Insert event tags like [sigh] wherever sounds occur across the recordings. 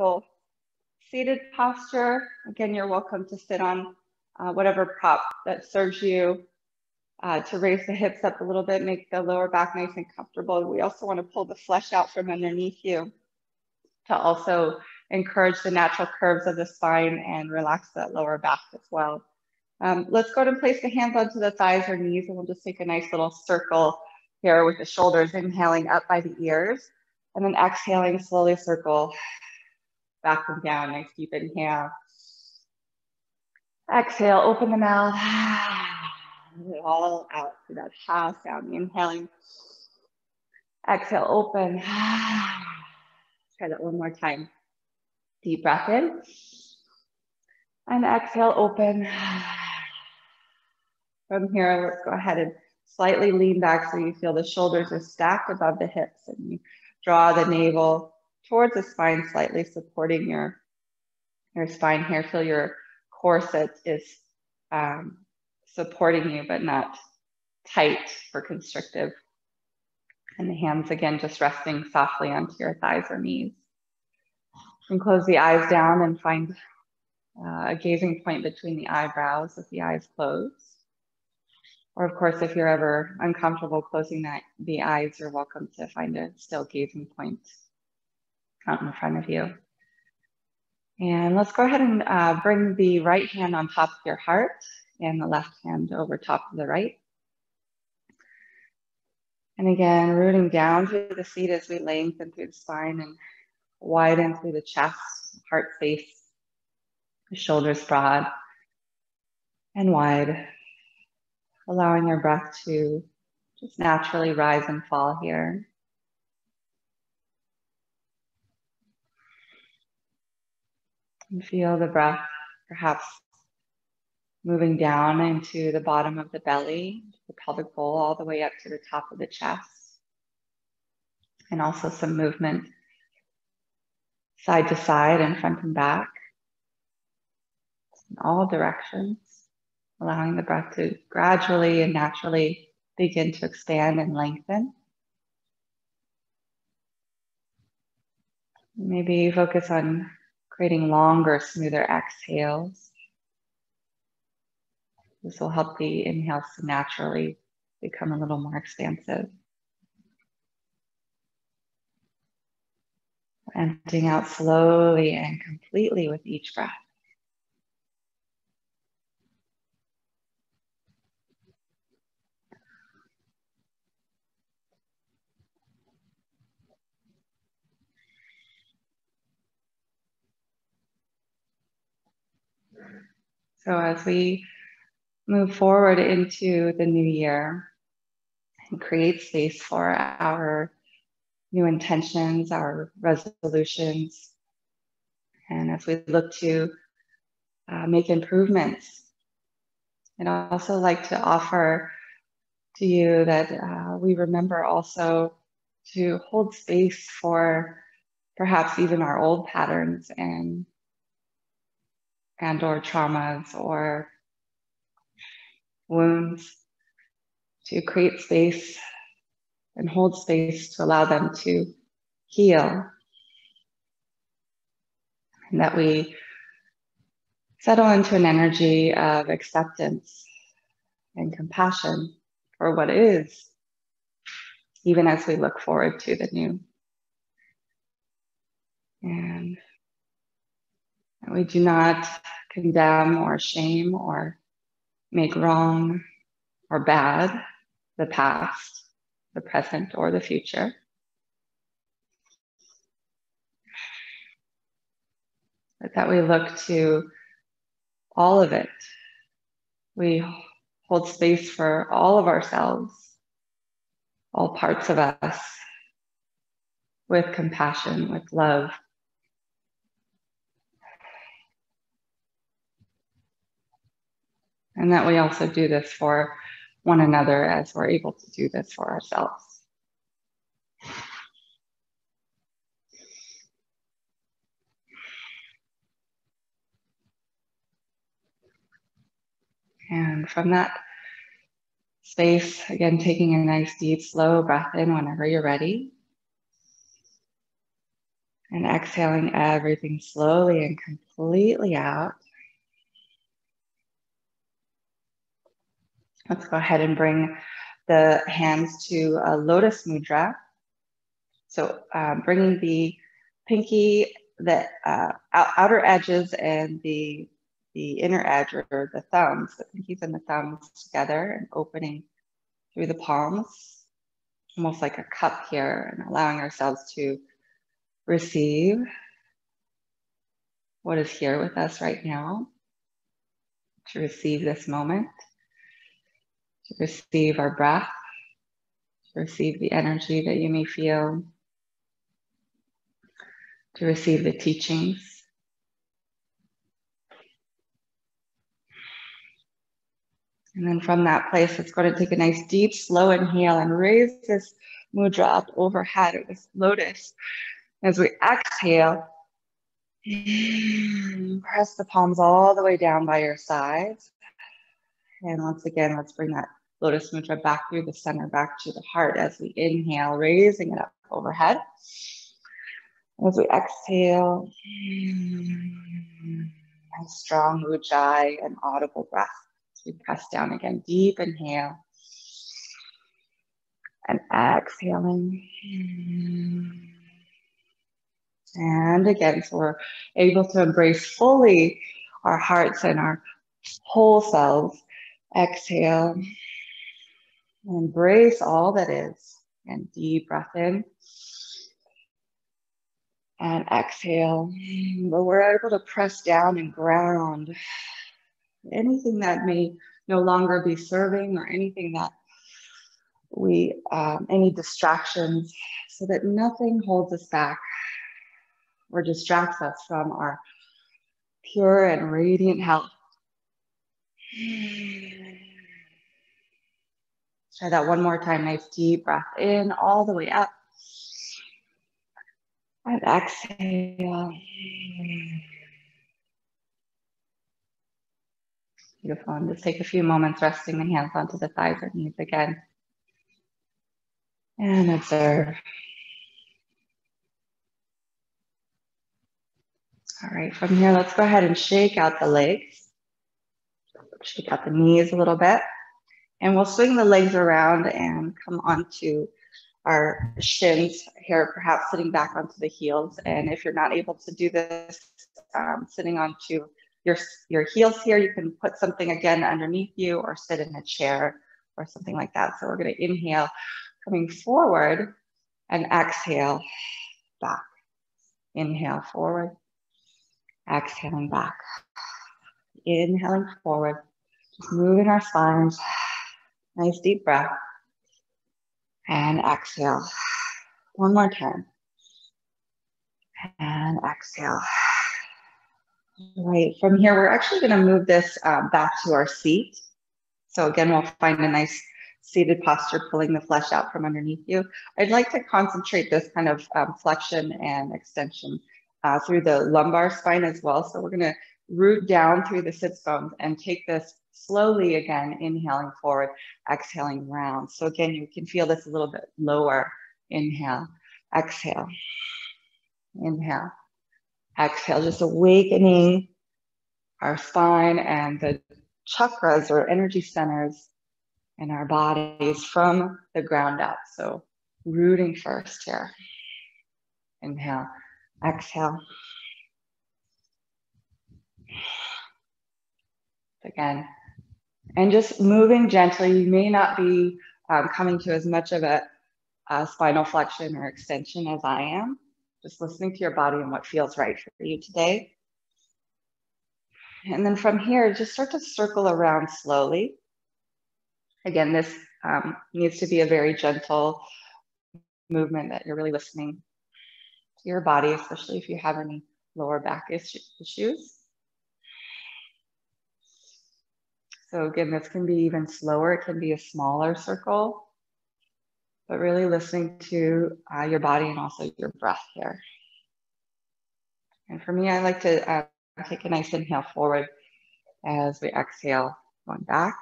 comfortable seated posture. Again, you're welcome to sit on uh, whatever prop that serves you uh, to raise the hips up a little bit, make the lower back nice and comfortable. We also want to pull the flesh out from underneath you to also encourage the natural curves of the spine and relax that lower back as well. Um, let's go ahead and place the hands onto the thighs or knees and we'll just take a nice little circle here with the shoulders, inhaling up by the ears and then exhaling slowly circle back and down. Nice deep inhale. Exhale, open the mouth. it [sighs] all out through that ha sound. Inhaling. Exhale, open. [sighs] Try that one more time. Deep breath in. And exhale, open. From here, let's go ahead and slightly lean back so you feel the shoulders are stacked above the hips and you draw the navel towards the spine, slightly supporting your, your spine here. Feel your corset is um, supporting you, but not tight or constrictive. And the hands again, just resting softly onto your thighs or knees. And close the eyes down and find uh, a gazing point between the eyebrows with the eyes closed. Or of course, if you're ever uncomfortable closing that, the eyes, you're welcome to find a still gazing point out in front of you. And let's go ahead and uh, bring the right hand on top of your heart and the left hand over top of the right. And again, rooting down through the seat as we lengthen through the spine and widen through the chest, heart space, the shoulders broad and wide, allowing your breath to just naturally rise and fall here. And feel the breath perhaps moving down into the bottom of the belly, the pelvic bowl, all the way up to the top of the chest. And also some movement side to side and front and back in all directions, allowing the breath to gradually and naturally begin to expand and lengthen. Maybe focus on creating longer, smoother exhales. This will help the inhales to naturally become a little more expansive. Emptying out slowly and completely with each breath. So as we move forward into the new year and create space for our new intentions, our resolutions, and as we look to uh, make improvements, and I also like to offer to you that uh, we remember also to hold space for perhaps even our old patterns and and or traumas or wounds to create space and hold space to allow them to heal. And that we settle into an energy of acceptance and compassion for what is even as we look forward to the new. And we do not condemn or shame or make wrong or bad the past, the present, or the future. But that we look to all of it. We hold space for all of ourselves, all parts of us, with compassion, with love, and that we also do this for one another as we're able to do this for ourselves. And from that space, again, taking a nice deep, slow breath in whenever you're ready. And exhaling everything slowly and completely out. Let's go ahead and bring the hands to a lotus mudra. So um, bringing the pinky, the uh, outer edges and the, the inner edge or the thumbs, the pinkies and the thumbs together and opening through the palms, almost like a cup here and allowing ourselves to receive what is here with us right now, to receive this moment receive our breath, to receive the energy that you may feel, to receive the teachings. And then from that place, it's going to take a nice deep, slow inhale and raise this mudra up overhead this lotus. As we exhale, press the palms all the way down by your sides. And once again, let's bring that Lotus Mudra back through the center, back to the heart as we inhale, raising it up overhead. As we exhale, nice strong ujjayi and audible breath. As we press down again, deep inhale. And exhaling. And again, so we're able to embrace fully our hearts and our whole selves. Exhale. Embrace all that is. And deep breath in. And exhale. But we're able to press down and ground anything that may no longer be serving or anything that we, um, any distractions, so that nothing holds us back or distracts us from our pure and radiant health. Try that one more time. Nice deep breath in all the way up. And exhale. Beautiful. And just take a few moments resting the hands onto the thighs or knees again. And observe. All right, from here, let's go ahead and shake out the legs. Shake out the knees a little bit. And we'll swing the legs around and come onto our shins here, perhaps sitting back onto the heels. And if you're not able to do this, um, sitting onto your, your heels here, you can put something again underneath you or sit in a chair or something like that. So we're gonna inhale, coming forward and exhale back. Inhale forward, exhaling back. Inhaling forward, just moving our spines Nice deep breath. And exhale. One more time. And exhale. Right, from here, we're actually gonna move this um, back to our seat. So again, we'll find a nice seated posture, pulling the flesh out from underneath you. I'd like to concentrate this kind of um, flexion and extension uh, through the lumbar spine as well. So we're gonna root down through the sits bones and take this slowly again, inhaling forward, exhaling round. So again, you can feel this a little bit lower. Inhale, exhale, inhale, exhale, just awakening our spine and the chakras or energy centers in our bodies from the ground up. So rooting first here. Inhale, exhale. Again, and just moving gently. You may not be um, coming to as much of a, a spinal flexion or extension as I am. Just listening to your body and what feels right for you today. And then from here, just start to circle around slowly. Again, this um, needs to be a very gentle movement that you're really listening to your body, especially if you have any lower back issues. So again, this can be even slower. It can be a smaller circle, but really listening to uh, your body and also your breath here. And for me, I like to uh, take a nice inhale forward as we exhale, going back.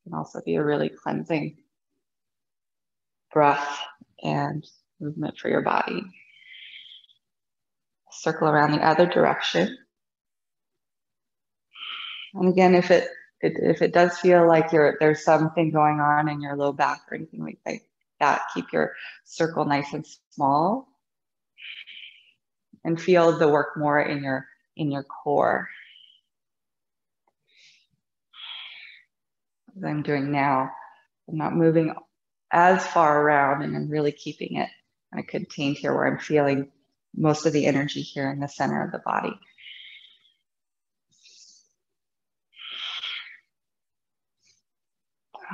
It can also be a really cleansing breath and movement for your body. circle around the other direction. And again, if it, it if it does feel like you're there's something going on in your low back or anything like that, keep your circle nice and small. And feel the work more in your in your core. As I'm doing now, I'm not moving as far around and I'm really keeping it kind of contained here where I'm feeling most of the energy here in the center of the body.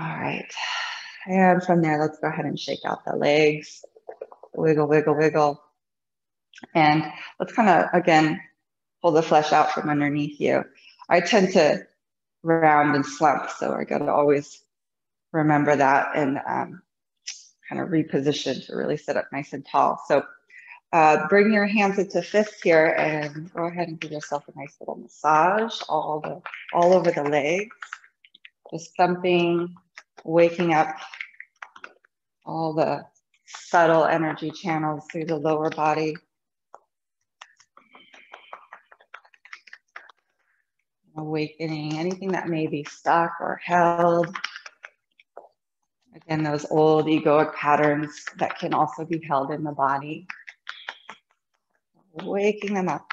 All right. And from there, let's go ahead and shake out the legs. Wiggle, wiggle, wiggle. And let's kind of, again, pull the flesh out from underneath you. I tend to round and slump, so I got to always remember that and um, kind of reposition to really sit up nice and tall. So uh, bring your hands into fists here and go ahead and give yourself a nice little massage all the all over the legs. Just thumping, waking up all the subtle energy channels through the lower body. Awakening anything that may be stuck or held. Again, those old egoic patterns that can also be held in the body. Waking them up.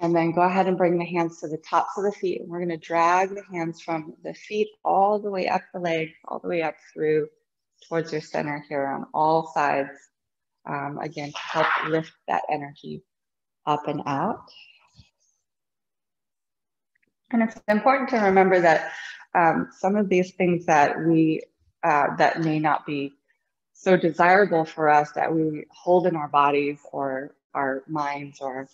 And then go ahead and bring the hands to the tops of the feet. And we're going to drag the hands from the feet all the way up the legs, all the way up through towards your center here on all sides. Um, again, to help lift that energy up and out. And it's important to remember that um, some of these things that we uh, that may not be so desirable for us that we hold in our bodies or our minds or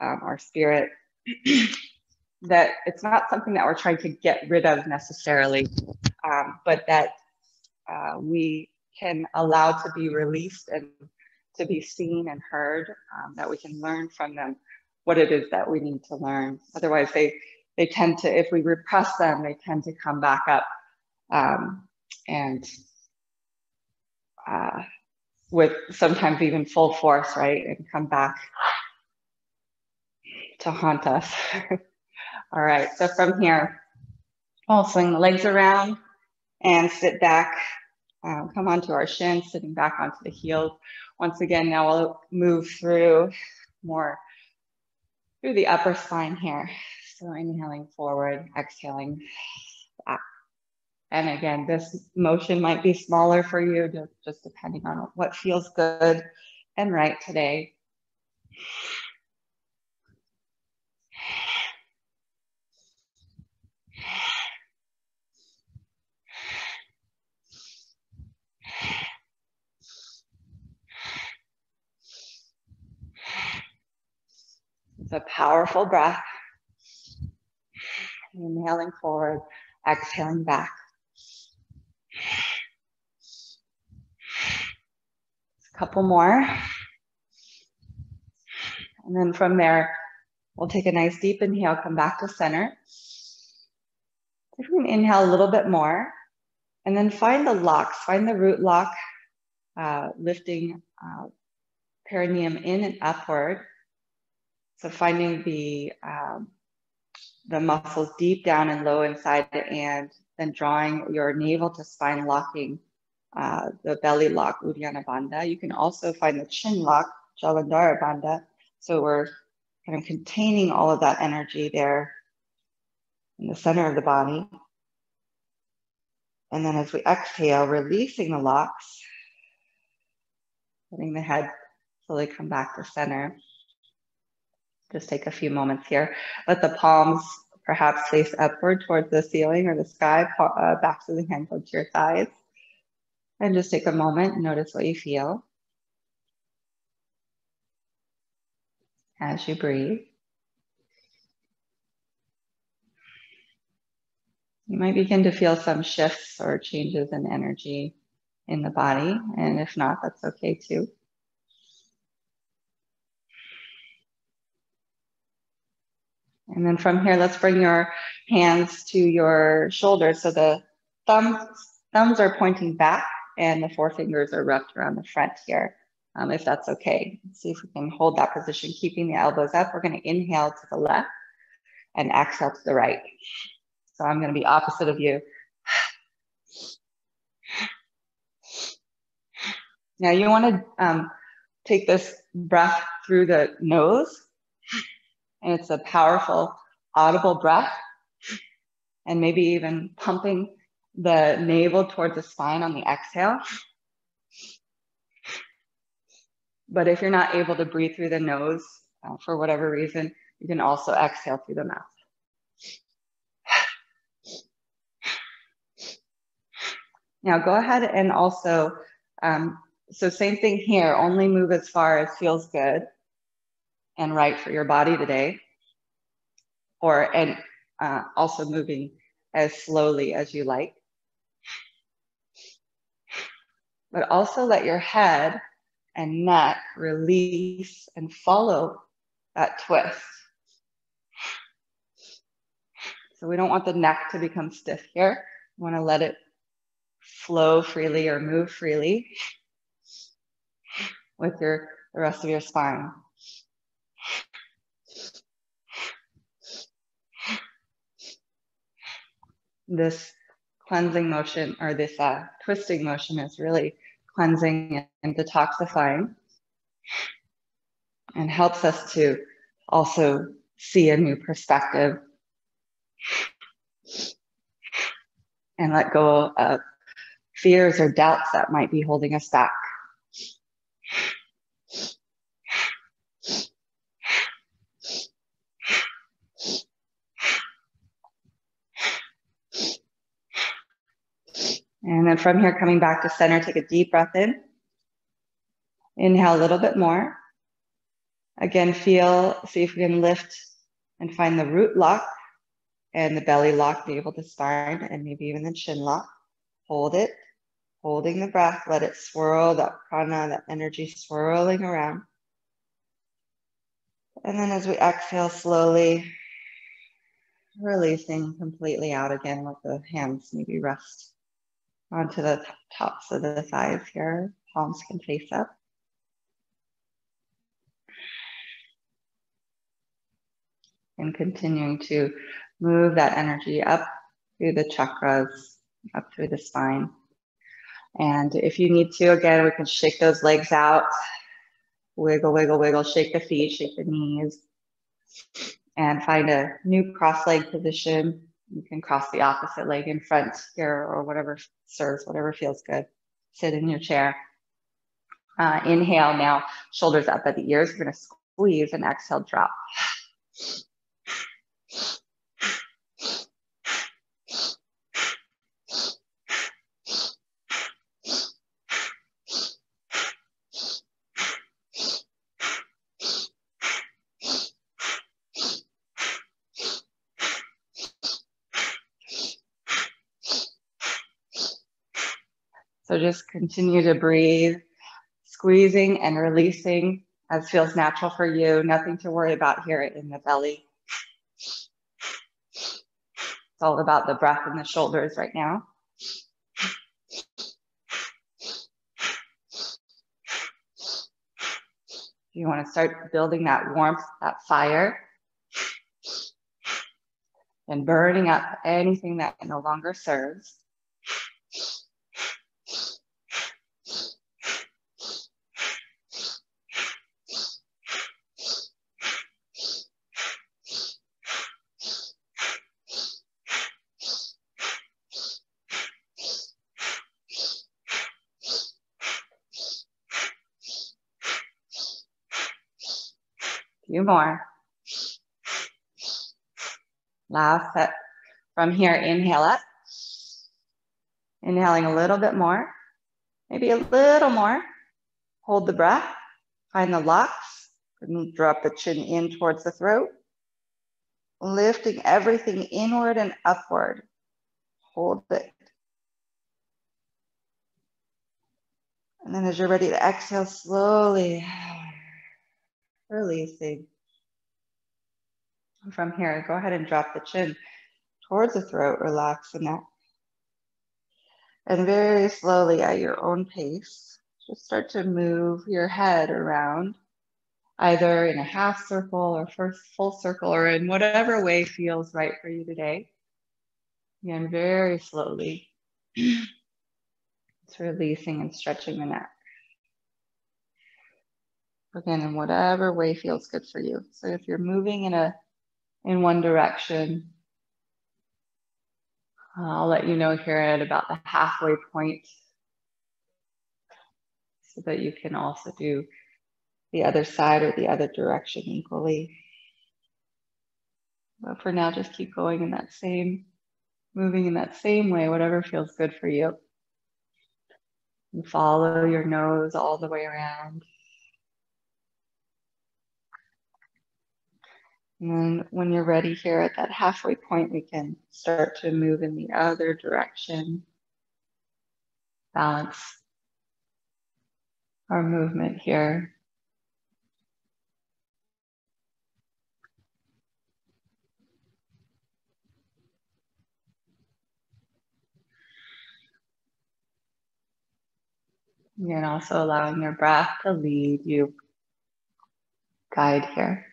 um, our spirit [clears throat] that it's not something that we're trying to get rid of necessarily um, but that uh, we can allow to be released and to be seen and heard um, that we can learn from them what it is that we need to learn otherwise they they tend to if we repress them they tend to come back up um, and uh, with sometimes even full force, right? And come back to haunt us. [laughs] All right, so from here, I'll swing the legs around and sit back. Um, come onto our shins, sitting back onto the heels. Once again, now we'll move through more through the upper spine here. So inhaling forward, exhaling back. And again, this motion might be smaller for you, just, just depending on what feels good and right today. A powerful breath. Inhaling forward, exhaling back. A couple more. And then from there, we'll take a nice deep inhale, come back to center. If can inhale a little bit more, and then find the locks, find the root lock, uh, lifting uh, perineum in and upward. So finding the, um, the muscles deep down and low inside, and then drawing your navel to spine locking uh, the belly lock, Uddiyana Bandha. You can also find the chin lock, Jalandhara Bandha. So we're kind of containing all of that energy there in the center of the body. And then as we exhale, releasing the locks, letting the head slowly come back to center. Just take a few moments here. Let the palms perhaps face upward towards the ceiling or the sky, uh, backs of the hands onto your thighs. And just take a moment notice what you feel as you breathe. You might begin to feel some shifts or changes in energy in the body. And if not, that's okay too. And then from here, let's bring your hands to your shoulders. So the thumbs, thumbs are pointing back and the forefingers are wrapped around the front here um, if that's okay. Let's see if we can hold that position, keeping the elbows up. We're going to inhale to the left and exhale to the right. So I'm going to be opposite of you. Now you want to um, take this breath through the nose, and it's a powerful, audible breath, and maybe even pumping the navel towards the spine on the exhale. But if you're not able to breathe through the nose uh, for whatever reason, you can also exhale through the mouth. Now go ahead and also, um, so same thing here, only move as far as feels good and right for your body today. Or, and uh, also moving as slowly as you like. But also let your head and neck release and follow that twist. So we don't want the neck to become stiff here. We want to let it flow freely or move freely with your the rest of your spine. This cleansing motion or this uh, twisting motion is really cleansing and detoxifying and helps us to also see a new perspective and let go of fears or doubts that might be holding us back. And then from here, coming back to center, take a deep breath in. Inhale a little bit more. Again, feel, see if we can lift and find the root lock and the belly lock, be able to spine and maybe even the chin lock. Hold it, holding the breath, let it swirl, that prana, that energy swirling around. And then as we exhale slowly, releasing completely out again, let the hands maybe rest onto the tops of the thighs here. Palms can face up. And continuing to move that energy up through the chakras, up through the spine. And if you need to, again, we can shake those legs out, wiggle, wiggle, wiggle, shake the feet, shake the knees, and find a new cross leg position you can cross the opposite leg in front here or whatever serves, whatever feels good. Sit in your chair. Uh, inhale now, shoulders up at the ears. We're going to squeeze and exhale, drop. Just continue to breathe, squeezing and releasing as feels natural for you. Nothing to worry about here in the belly. It's all about the breath and the shoulders right now. You want to start building that warmth, that fire, and burning up anything that no longer serves. few more. Laugh set. From here, inhale up. Inhaling a little bit more, maybe a little more. Hold the breath, find the locks, and drop the chin in towards the throat. Lifting everything inward and upward. Hold it. And then as you're ready to exhale, slowly releasing. From here, go ahead and drop the chin towards the throat, relax the neck. And very slowly at your own pace, just start to move your head around either in a half circle or first full circle or in whatever way feels right for you today. Again, very slowly. [clears throat] It's releasing and stretching the neck. Again, in whatever way feels good for you. So if you're moving in a in one direction, uh, I'll let you know here at about the halfway point so that you can also do the other side or the other direction equally. But for now, just keep going in that same, moving in that same way, whatever feels good for you. And follow your nose all the way around. And when you're ready here at that halfway point, we can start to move in the other direction. Balance our movement here. And also allowing your breath to lead you, guide here.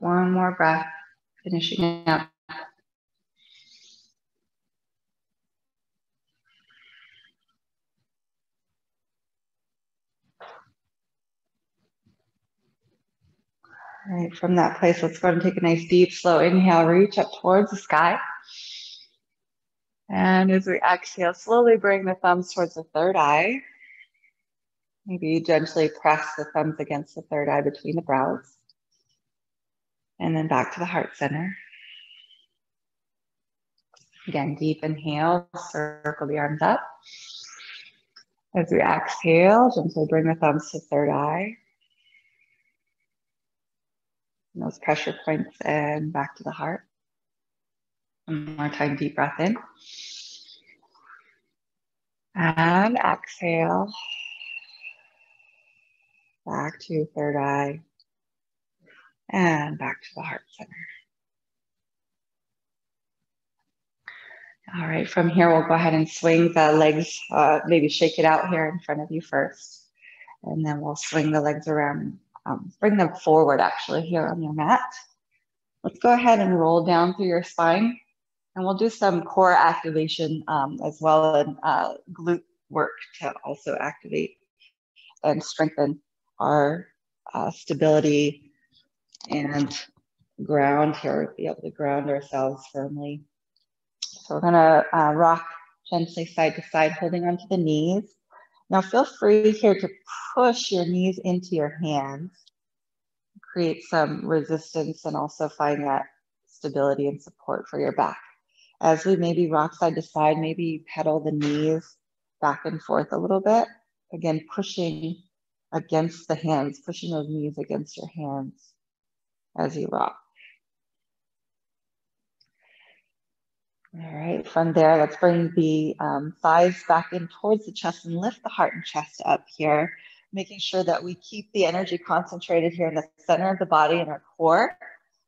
One more breath, finishing up. All right, from that place, let's go and take a nice deep, slow inhale, reach up towards the sky. And as we exhale, slowly bring the thumbs towards the third eye. Maybe gently press the thumbs against the third eye between the brows. And then back to the heart center. Again, deep inhale, circle the arms up. As we exhale, gently bring the thumbs to third eye. And those pressure points and back to the heart. One more time, deep breath in. And exhale. Back to third eye and back to the heart center. All right, from here, we'll go ahead and swing the legs, uh, maybe shake it out here in front of you first. And then we'll swing the legs around, um, bring them forward actually here on your mat. Let's go ahead and roll down through your spine. And we'll do some core activation um, as well as uh, glute work to also activate and strengthen our uh, stability and ground here, be able to ground ourselves firmly. So we're gonna uh, rock gently side to side, holding onto the knees. Now feel free here to push your knees into your hands, create some resistance and also find that stability and support for your back. As we maybe rock side to side, maybe pedal the knees back and forth a little bit. Again, pushing against the hands, pushing those knees against your hands as you rock. All right, from there, let's bring the um, thighs back in towards the chest and lift the heart and chest up here, making sure that we keep the energy concentrated here in the center of the body and our core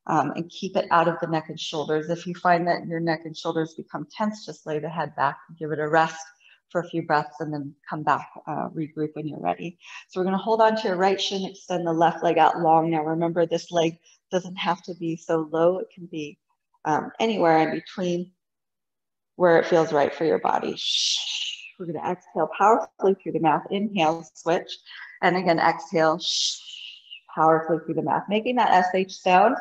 um, and keep it out of the neck and shoulders. If you find that your neck and shoulders become tense, just lay the head back and give it a rest for a few breaths and then come back, uh, regroup when you're ready. So we're gonna hold on to your right shin, extend the left leg out long. Now remember this leg doesn't have to be so low. It can be um, anywhere in between where it feels right for your body. We're to exhale powerfully through the mouth. Inhale, switch. And again, exhale powerfully through the mouth. Making that SH sound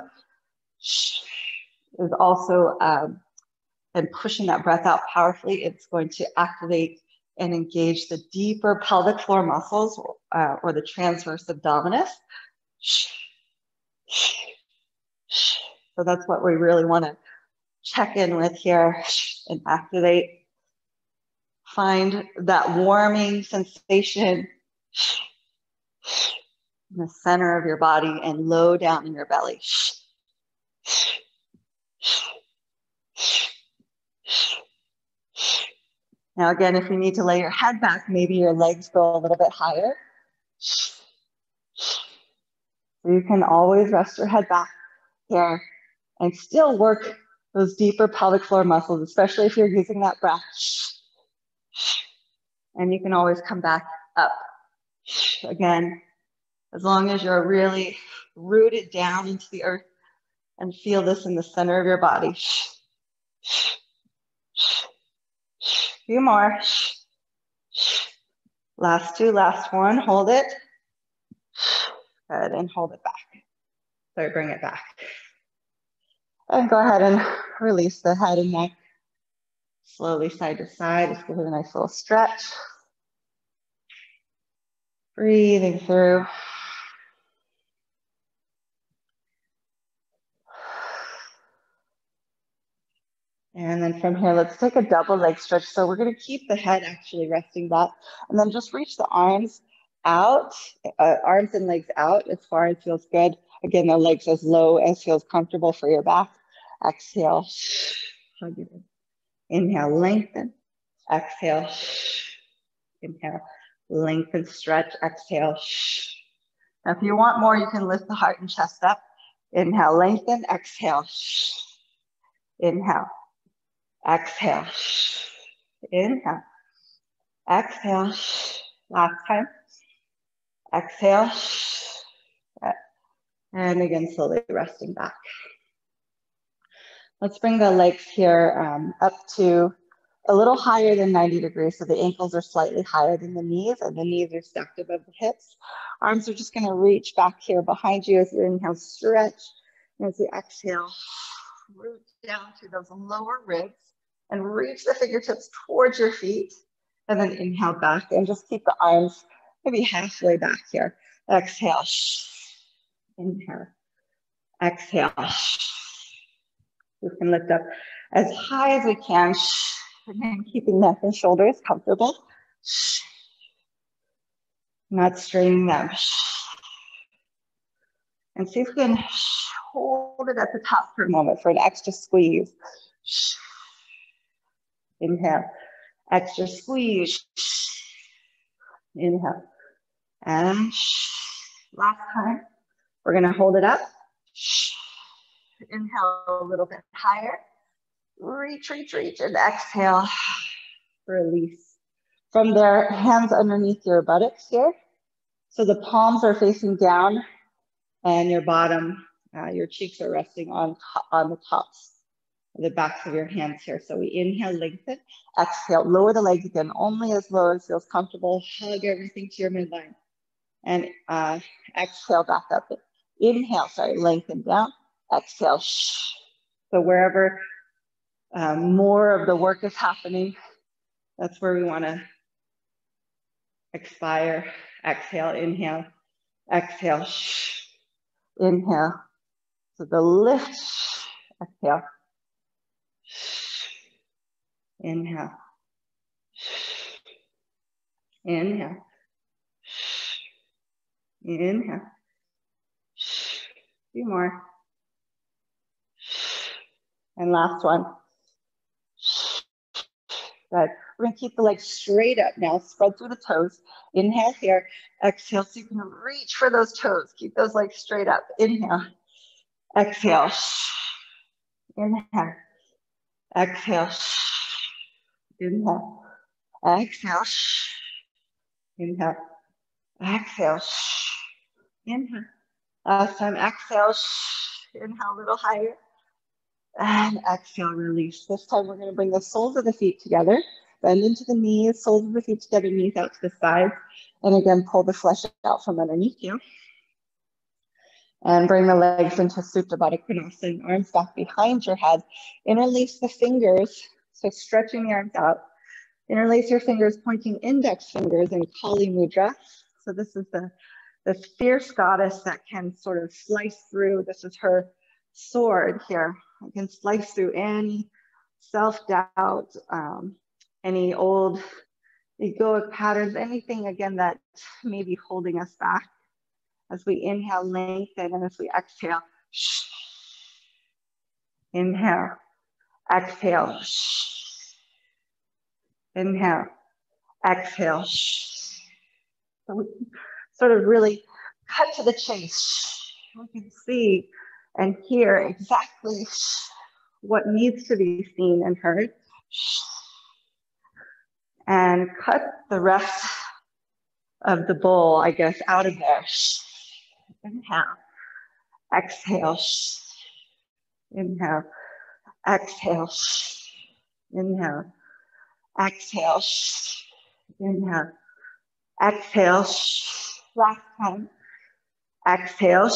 is also, um, and pushing that breath out powerfully, it's going to activate and engage the deeper pelvic floor muscles uh, or the transverse abdominis. So that's what we really want to check in with here and activate. Find that warming sensation in the center of your body and low down in your belly. Now again, if you need to lay your head back, maybe your legs go a little bit higher. You can always rest your head back here and still work those deeper pelvic floor muscles, especially if you're using that breath. And you can always come back up. Again, as long as you're really rooted down into the earth and feel this in the center of your body. Few more. Last two, last one. Hold it. Good, and hold it back. So bring it back. And go ahead and release the head and neck slowly side to side. Just give it a nice little stretch. Breathing through. And then from here, let's take a double leg stretch. So we're gonna keep the head actually resting back and then just reach the arms out, uh, arms and legs out as far as feels good. Again, the legs as low as feels comfortable for your back. Exhale, hug it in. Inhale, lengthen. Exhale, inhale, lengthen, stretch. Exhale. Now, if you want more, you can lift the heart and chest up. Inhale, lengthen. Exhale. Inhale. Exhale. Inhale. Exhale. Last time. Exhale. And again, slowly resting back. Let's bring the legs here um, up to a little higher than 90 degrees. So the ankles are slightly higher than the knees and the knees are stacked above the hips. Arms are just gonna reach back here behind you as you inhale, stretch. And as you exhale, root down to those lower ribs and reach the fingertips towards your feet. And then inhale back and just keep the arms maybe halfway back here. Exhale, inhale, exhale. We can lift up as high as we can. Again, keeping neck and shoulders comfortable. Not straining them. And see if we can hold it at the top for a moment for an extra squeeze. Inhale, extra squeeze. Inhale. And last time, we're gonna hold it up. Inhale a little bit higher. Reach, reach, reach, and exhale. Release. From there, hands underneath your buttocks here. So the palms are facing down and your bottom, uh, your cheeks are resting on, on the tops the backs of your hands here. So we inhale, lengthen, exhale, lower the legs again, only as low as feels comfortable. Hug everything to your midline. And uh, exhale back up. Inhale, sorry, lengthen down exhale. So wherever um, more of the work is happening, that's where we want to expire. Exhale, inhale, exhale, shh. inhale. So the lift, exhale, inhale, inhale, inhale. Few more. And last one. Good. We're gonna keep the legs straight up now, spread through the toes. Inhale here, exhale so you can reach for those toes. Keep those legs straight up. Inhale, exhale, inhale, exhale, inhale, exhale, inhale, exhale, inhale. Last time, exhale, inhale a little higher. And exhale, release. This time we're going to bring the soles of the feet together, bend into the knees, soles of the feet together, knees out to the sides. And again, pull the flesh out from underneath you. And bring the legs into Supta Baddha Konasana, arms back behind your head. Interlace the fingers, so stretching the arms out. Interlace your fingers, pointing index fingers in Kali Mudra. So this is the, the fierce goddess that can sort of slice through. This is her sword here I can slice through any self-doubt, um, any old egoic patterns, anything again that may be holding us back. As we inhale, lengthen, and as we exhale, Inhale. Exhale. Inhale. Exhale. So we sort of really cut to the chase. We can see and hear exactly what needs to be seen and heard. And cut the rest of the bowl, I guess, out of there. Inhale. Exhale. Inhale. Exhale. Inhale. Exhale. Inhale. Exhale. Last time. Exhale.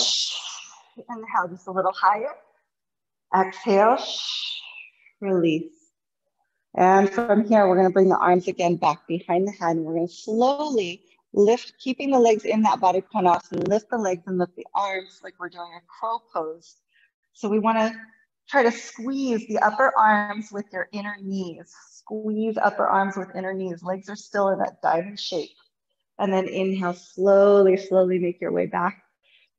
Inhale just a little higher. Exhale. Release. And from here, we're going to bring the arms again back behind the head. We're going to slowly lift, keeping the legs in that Baddha Konasana, lift the legs and lift the arms like we're doing a crow pose. So we want to try to squeeze the upper arms with your inner knees. Squeeze upper arms with inner knees. Legs are still in that diamond shape. And then inhale, slowly, slowly make your way back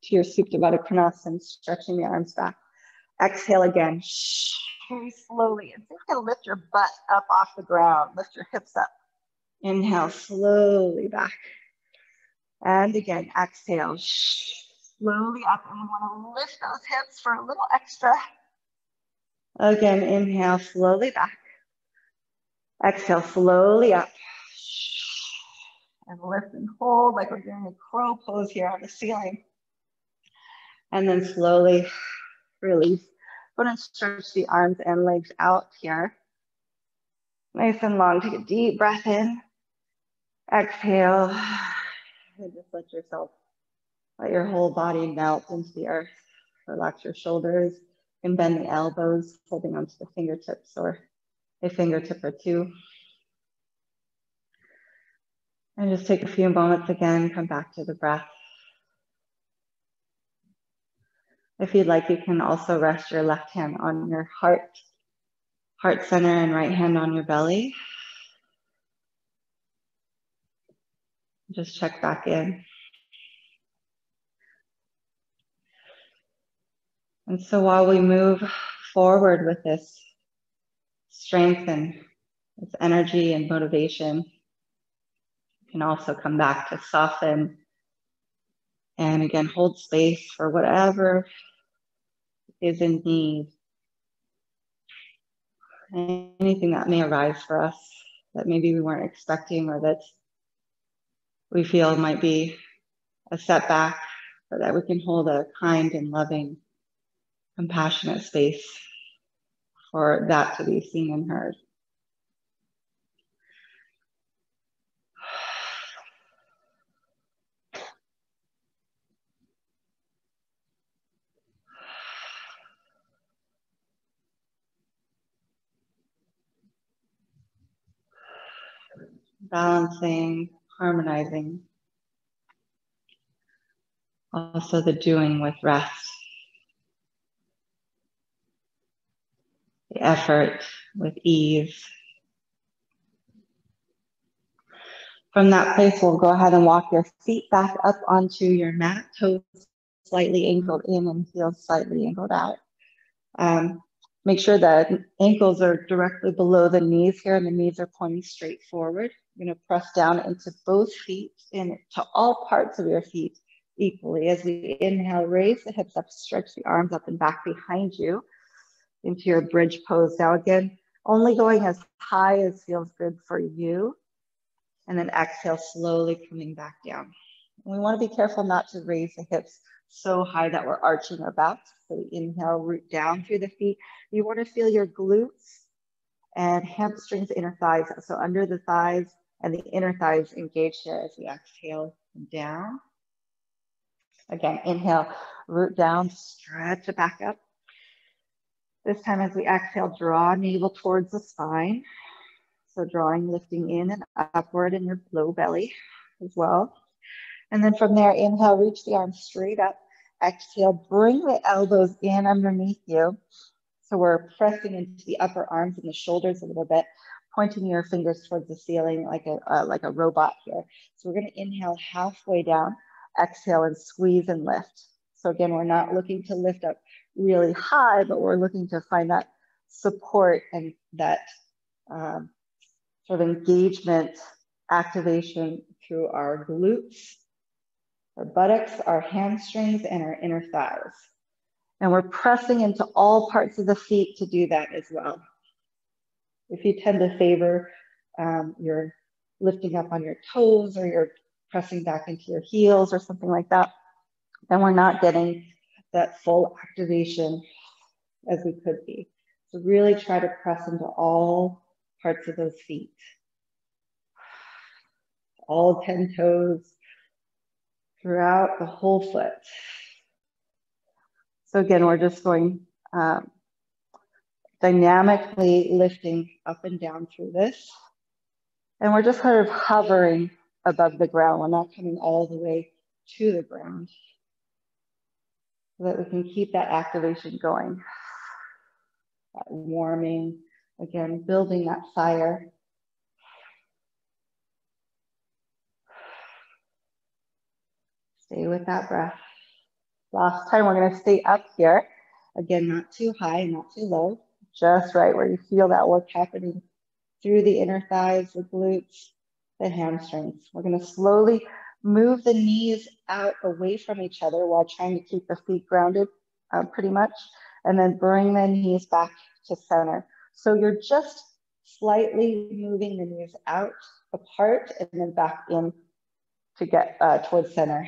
to your Supta Baddha Konasana, stretching the arms back. Exhale again, very slowly. And think to lift your butt up off the ground, lift your hips up. Inhale, slowly back. And again, exhale, slowly up. And we want to lift those hips for a little extra. Again, inhale, slowly back. Exhale, slowly up. And lift and hold like we're doing a crow pose here on the ceiling. And then slowly release. Go and stretch the arms and legs out here. Nice and long. Take a deep breath in. Exhale. And just let yourself, let your whole body melt into the earth. Relax your shoulders and bend the elbows, holding onto the fingertips or a fingertip or two. And just take a few moments again, come back to the breath. If you'd like, you can also rest your left hand on your heart, heart center, and right hand on your belly. Just check back in. And so while we move forward with this strength and this energy and motivation, you can also come back to soften and again hold space for whatever is in need. Anything that may arise for us that maybe we weren't expecting or that we feel might be a setback, but that we can hold a kind and loving, compassionate space for that to be seen and heard. Balancing harmonizing. Also, the doing with rest, the effort with ease. From that place, we'll go ahead and walk your feet back up onto your mat, toes slightly angled in and heels slightly angled out. Um, make sure that ankles are directly below the knees here and the knees are pointing straight forward. You're to press down into both feet and to all parts of your feet equally. As we inhale, raise the hips up, stretch the arms up and back behind you into your bridge pose. Now, again, only going as high as feels good for you. And then exhale, slowly coming back down. We want to be careful not to raise the hips so high that we're arching our backs. So inhale, root down through the feet. You want to feel your glutes and hamstrings, inner thighs. So under the thighs, and the inner thighs engaged here as we exhale down. Again, inhale, root down, stretch it back up. This time as we exhale, draw navel towards the spine. So drawing, lifting in and upward in your low belly as well. And then from there, inhale, reach the arms straight up. Exhale, bring the elbows in underneath you. So we're pressing into the upper arms and the shoulders a little bit pointing your fingers towards the ceiling like a uh, like a robot here. So we're going to inhale halfway down, exhale and squeeze and lift. So again, we're not looking to lift up really high, but we're looking to find that support and that um, sort of engagement activation through our glutes, our buttocks, our hamstrings, and our inner thighs. And we're pressing into all parts of the feet to do that as well. If you tend to favor um, your lifting up on your toes or you're pressing back into your heels or something like that, then we're not getting that full activation as we could be. So really try to press into all parts of those feet. All 10 toes throughout the whole foot. So again, we're just going um, dynamically lifting up and down through this. And we're just kind of hovering above the ground. We're not coming all the way to the ground so that we can keep that activation going. That warming, again, building that fire. Stay with that breath. Last time, we're gonna stay up here. Again, not too high, not too low, just right where you feel that work happening through the inner thighs, the glutes, the hamstrings. We're gonna slowly move the knees out away from each other while trying to keep the feet grounded uh, pretty much, and then bring the knees back to center. So you're just slightly moving the knees out, apart, and then back in to get uh, towards center.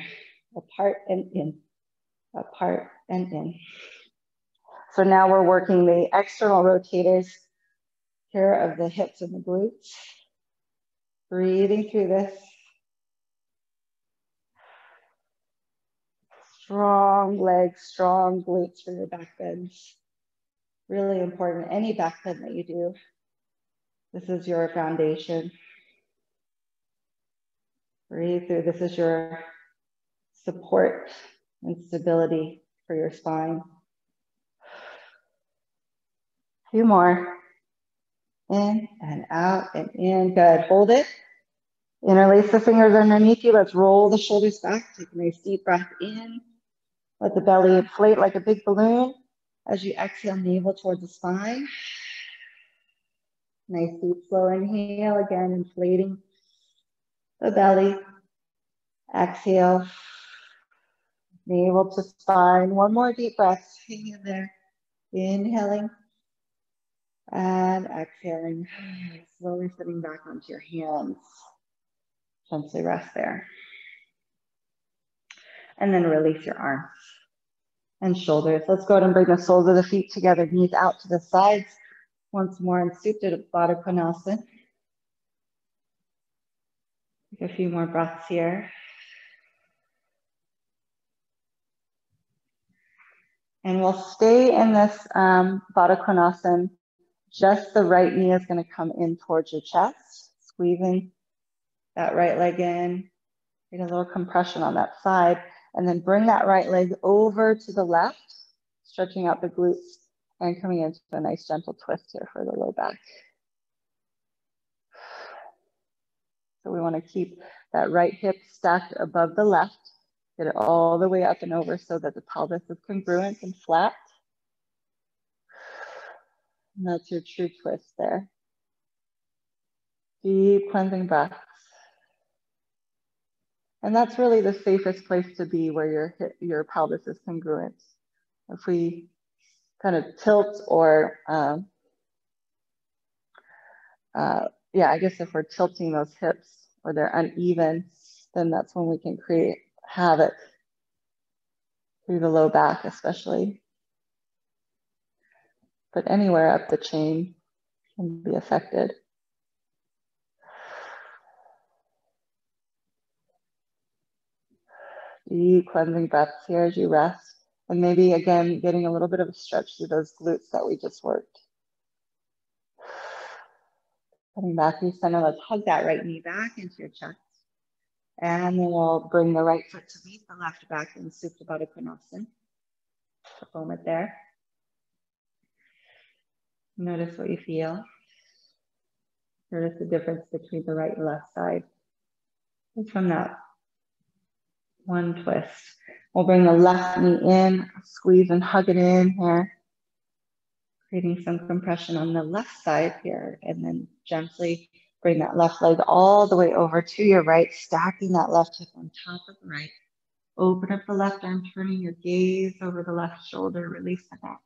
Apart and in, apart and in. So now we're working the external rotators here of the hips and the glutes. Breathing through this. Strong legs, strong glutes for your back bends. Really important. Any back bend that you do, this is your foundation. Breathe through. This is your support and stability for your spine. A few more. In and out and in. Good. Hold it. Interlace the fingers underneath you. Let's roll the shoulders back. Take a nice deep breath in. Let the belly inflate like a big balloon as you exhale, navel towards the spine. Nice deep slow inhale, again inflating the belly. Exhale, navel to spine. One more deep breath, hang in there. Inhaling and exhaling, slowly sitting back onto your hands. Gently rest there. And then release your arms and shoulders. Let's go ahead and bring the soles of the feet together, knees out to the sides. Once more in Supta Baddha Konasana. Take a few more breaths here. And we'll stay in this um, Baddha Konasana. Just the right knee is going to come in towards your chest, squeezing that right leg in. Get a little compression on that side. And then bring that right leg over to the left, stretching out the glutes and coming into a nice gentle twist here for the low back. So we want to keep that right hip stacked above the left. Get it all the way up and over so that the pelvis is congruent and flat. And that's your true twist there. Deep cleansing breaths. And that's really the safest place to be where your, your pelvis is congruent. If we kind of tilt or, um, uh, yeah, I guess if we're tilting those hips or they're uneven, then that's when we can create havoc through the low back, especially. But anywhere up the chain can be affected. Deep cleansing breaths here as you rest. And maybe again, getting a little bit of a stretch through those glutes that we just worked. Coming back to center, let's hug that right knee back into your chest. And then we'll bring the right foot to meet the left back in Supta Baddha Konasana. A moment there. Notice what you feel. Notice the difference between the right and left side. And from that one twist. We'll bring the left knee in, squeeze and hug it in here, creating some compression on the left side here, and then gently bring that left leg all the way over to your right, stacking that left hip on top of the right. Open up the left arm, turning your gaze over the left shoulder, release the back.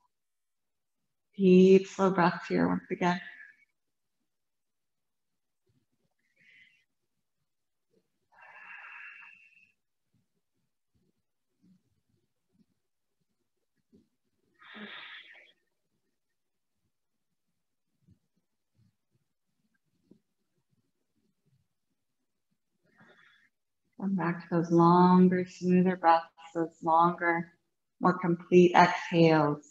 Deep, slow breaths here once again. Come back to those longer, smoother breaths, those longer, more complete exhales.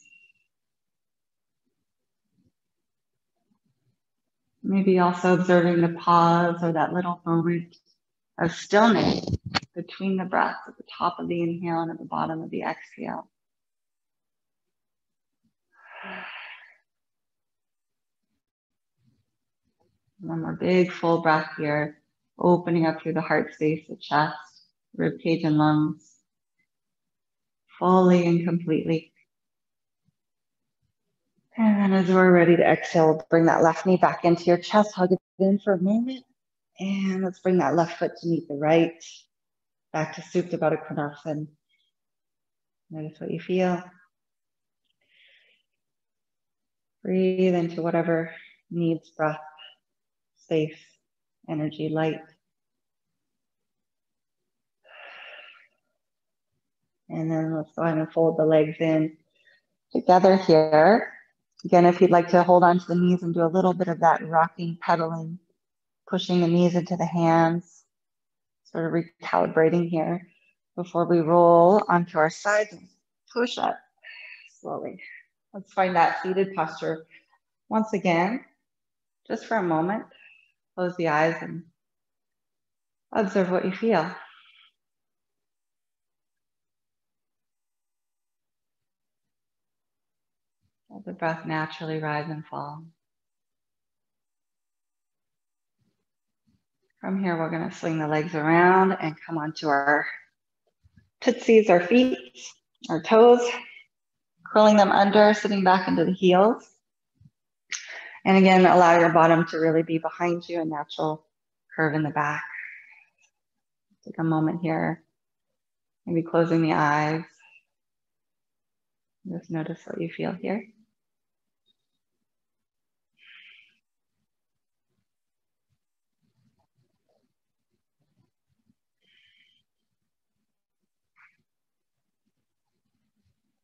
Maybe also observing the pause or that little moment of stillness between the breaths at the top of the inhale and at the bottom of the exhale. One more big full breath here opening up through the heart space, the chest, rib cage, and lungs, fully and completely. And then as we're ready to exhale, bring that left knee back into your chest, hug it in for a moment. And let's bring that left foot to meet the right, back to Supta Baddha Konasana. Notice what you feel. Breathe into whatever needs breath, space, energy, light. And then let's go ahead and fold the legs in together here. Again, if you'd like to hold on to the knees and do a little bit of that rocking, pedaling, pushing the knees into the hands, sort of recalibrating here before we roll onto our sides and push up slowly. Let's find that seated posture once again, just for a moment. Close the eyes and observe what you feel. Let the breath naturally rise and fall. From here, we're going to swing the legs around and come onto our tootsies, our feet, our toes, curling them under, sitting back into the heels. And again, allow your bottom to really be behind you, a natural curve in the back. Take a moment here, maybe closing the eyes. Just notice what you feel here.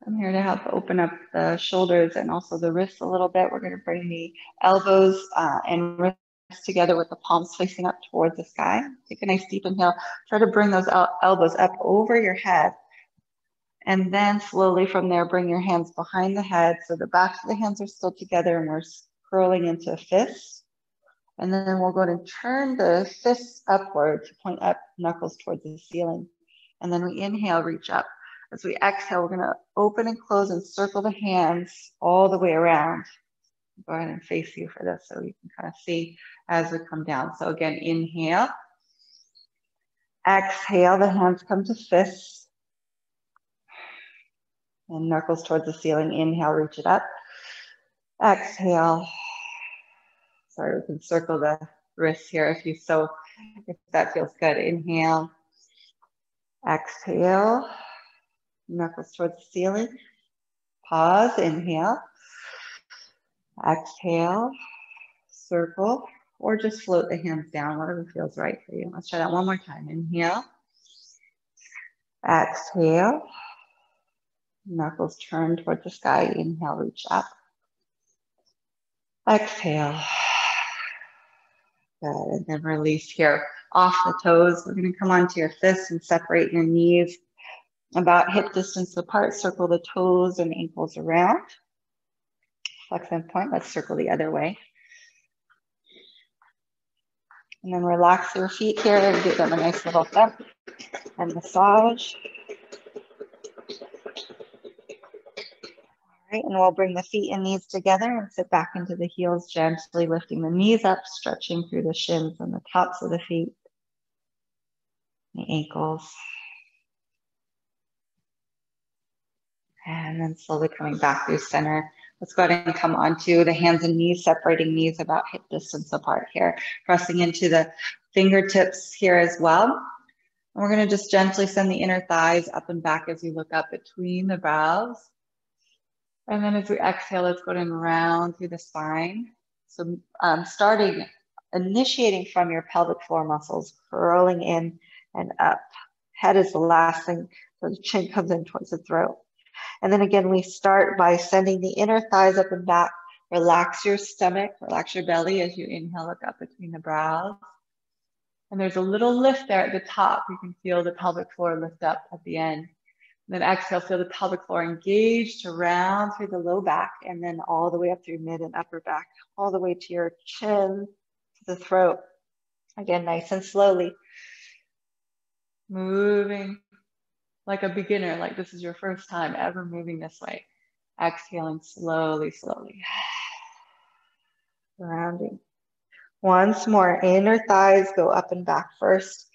I'm here to help open up the shoulders and also the wrists a little bit. We're going to bring the elbows uh, and wrists together with the palms facing up towards the sky. Take a nice deep inhale. Try to bring those el elbows up over your head. And then slowly from there, bring your hands behind the head. So the backs of the hands are still together and we're curling into a fist. And then we'll go and turn the fists upward to point up, knuckles towards the ceiling. And then we inhale, reach up. As we exhale, we're going to open and close and circle the hands all the way around. Go ahead and face you for this so you can kind of see as we come down. So again, inhale. Exhale, the hands come to fists. And knuckles towards the ceiling. Inhale, reach it up. Exhale. Sorry, we can circle the wrists here if you so, if that feels good. Inhale. Exhale knuckles towards the ceiling. Pause, inhale. Exhale, circle, or just float the hands down, whatever feels right for you. Let's try that one more time. Inhale. Exhale. Knuckles turn towards the sky. Inhale, reach up. Exhale. Good. And then release here off the toes. We're going to come onto your fists and separate your knees about hip distance apart, circle the toes and ankles around. Flex and point, let's circle the other way. And then relax your feet here and give them a nice little thump and massage. All right, and we'll bring the feet and knees together and sit back into the heels, gently lifting the knees up, stretching through the shins and the tops of the feet, the ankles. And then slowly coming back through center. Let's go ahead and come onto the hands and knees, separating knees about hip distance apart here. Pressing into the fingertips here as well. And we're gonna just gently send the inner thighs up and back as you look up between the brows. And then as we exhale, let's go ahead and round through the spine. So um, starting, initiating from your pelvic floor muscles, curling in and up. Head is the last thing, so the chin comes in towards the throat. And then again, we start by sending the inner thighs up and back. Relax your stomach, relax your belly as you inhale, look up between the brows. And there's a little lift there at the top. You can feel the pelvic floor lift up at the end. And then exhale, feel the pelvic floor engaged to round through the low back and then all the way up through mid and upper back, all the way to your chin, to the throat. Again, nice and slowly. Moving like a beginner, like this is your first time ever moving this way. Exhaling slowly, slowly. [sighs] Rounding. Once more, inner thighs go up and back first,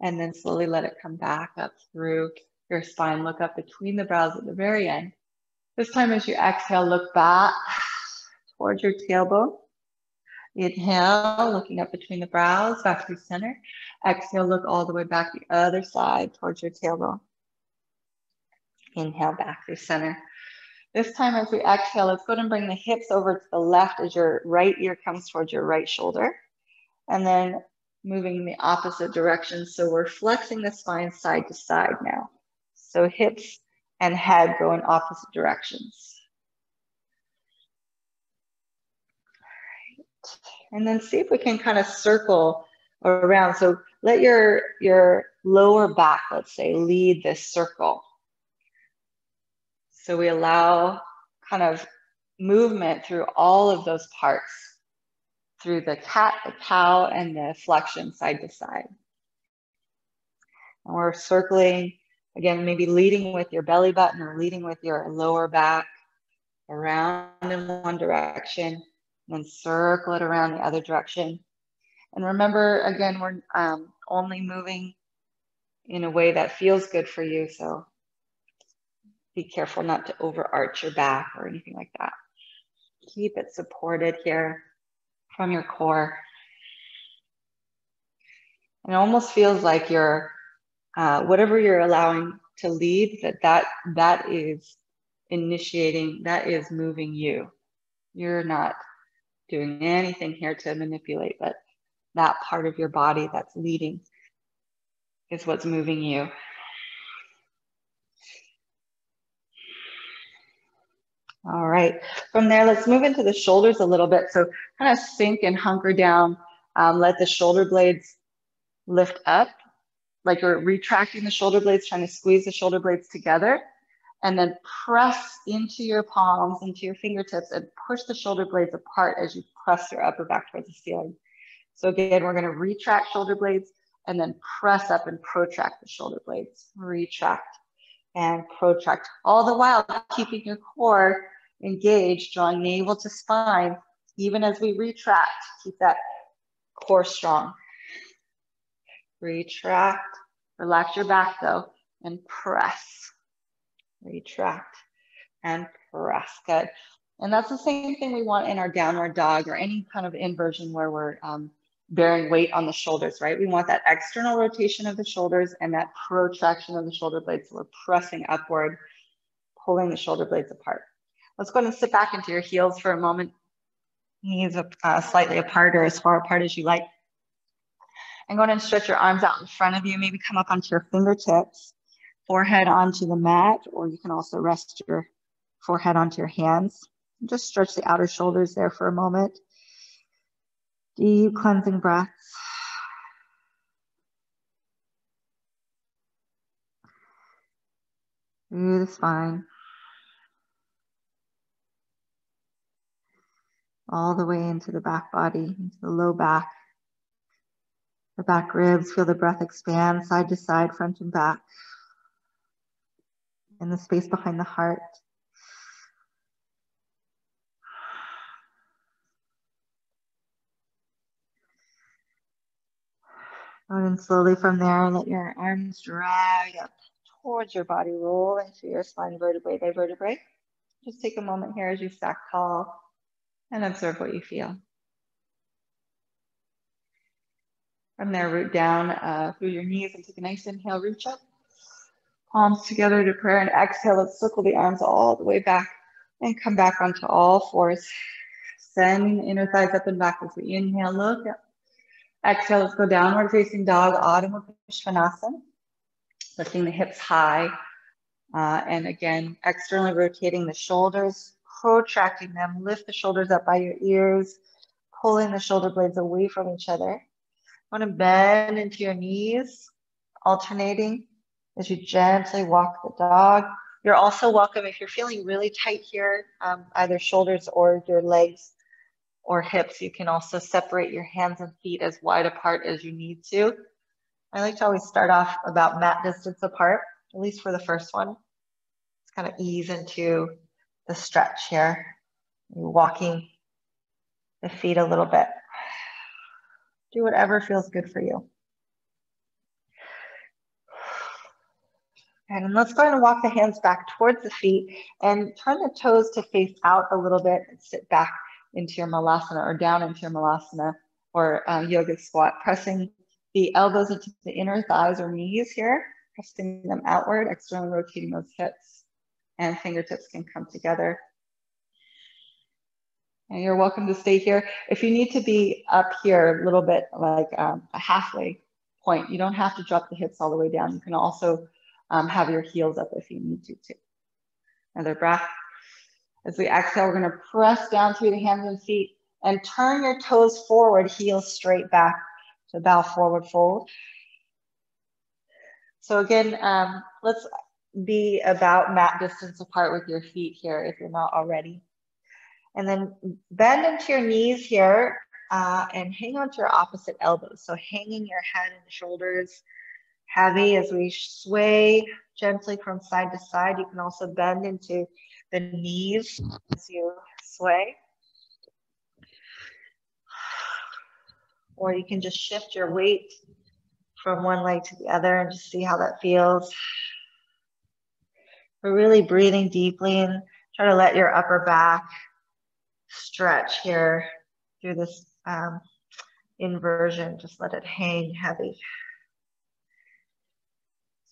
and then slowly let it come back up through your spine. Look up between the brows at the very end. This time as you exhale, look back [sighs] towards your tailbone. Inhale, looking up between the brows, back through center. Exhale, look all the way back the other side towards your tailbone. Inhale back through center. This time as we exhale, let's go and bring the hips over to the left as your right ear comes towards your right shoulder. And then moving in the opposite direction. So we're flexing the spine side to side now. So hips and head go in opposite directions. And then see if we can kind of circle around. So let your, your lower back, let's say, lead this circle. So we allow kind of movement through all of those parts, through the cat, the cow, and the flexion side to side. And we're circling, again, maybe leading with your belly button or leading with your lower back around in one direction, and then circle it around the other direction. And remember, again, we're um, only moving in a way that feels good for you. So be careful not to overarch your back or anything like that. Keep it supported here from your core. And it almost feels like you're, uh, whatever you're allowing to lead, that, that that is initiating, that is moving you. You're not doing anything here to manipulate, but that part of your body that's leading is what's moving you. All right. From there, let's move into the shoulders a little bit. So kind of sink and hunker down. Um, let the shoulder blades lift up, like you're retracting the shoulder blades, trying to squeeze the shoulder blades together. And then press into your palms, into your fingertips, and push the shoulder blades apart as you press your upper back towards the ceiling. So again, we're going to retract shoulder blades and then press up and protract the shoulder blades. Retract and protract, all the while keeping your core engaged, drawing navel to spine, even as we retract, keep that core strong. Retract, relax your back though, and press. Retract and press, good. And that's the same thing we want in our downward dog or any kind of inversion where we're um, bearing weight on the shoulders, right? We want that external rotation of the shoulders and that protraction of the shoulder blades. So we're pressing upward, pulling the shoulder blades apart. Let's go and sit back into your heels for a moment. Knees uh, slightly apart or as far apart as you like. And go ahead and stretch your arms out in front of you. Maybe come up onto your fingertips, forehead onto the mat, or you can also rest your forehead onto your hands. Just stretch the outer shoulders there for a moment. Deep cleansing breaths. Through the spine. All the way into the back body, into the low back, the back ribs. Feel the breath expand side to side, front and back, in the space behind the heart. And slowly from there, let your arms drag up towards your body, rolling through your spine vertebrae by vertebrae. Just take a moment here as you stack tall and observe what you feel. From there, root down uh, through your knees and take a nice inhale, reach up. Palms together to prayer and exhale. Let's circle the arms all the way back and come back onto all fours. Send inner thighs up and back as we inhale, look. Exhale, let's go downward facing dog, Adho Svanasana. Lifting the hips high. Uh, and again, externally rotating the shoulders, protracting them. Lift the shoulders up by your ears, pulling the shoulder blades away from each other. Want to bend into your knees, alternating as you gently walk the dog. You're also welcome if you're feeling really tight here, um, either shoulders or your legs or hips. You can also separate your hands and feet as wide apart as you need to. I like to always start off about mat distance apart, at least for the first one. Let's kind of ease into the stretch here. Walking the feet a little bit. Do whatever feels good for you. And let's go ahead and walk the hands back towards the feet and turn the toes to face out a little bit and sit back into your malasana or down into your malasana or uh, yoga squat, pressing the elbows into the inner thighs or knees here, pressing them outward, externally rotating those hips, and fingertips can come together. And you're welcome to stay here. If you need to be up here a little bit, like um, a halfway point, you don't have to drop the hips all the way down. You can also um, have your heels up if you need to too. Another breath. As we exhale, we're gonna press down through the hands and feet and turn your toes forward, heels straight back to bow forward fold. So again, um, let's be about mat distance apart with your feet here if you're not already. And then bend into your knees here uh, and hang onto your opposite elbows. So hanging your head and shoulders heavy as we sway gently from side to side. You can also bend into the knees as you sway. Or you can just shift your weight from one leg to the other and just see how that feels. We're really breathing deeply and try to let your upper back stretch here through this um, inversion. Just let it hang heavy.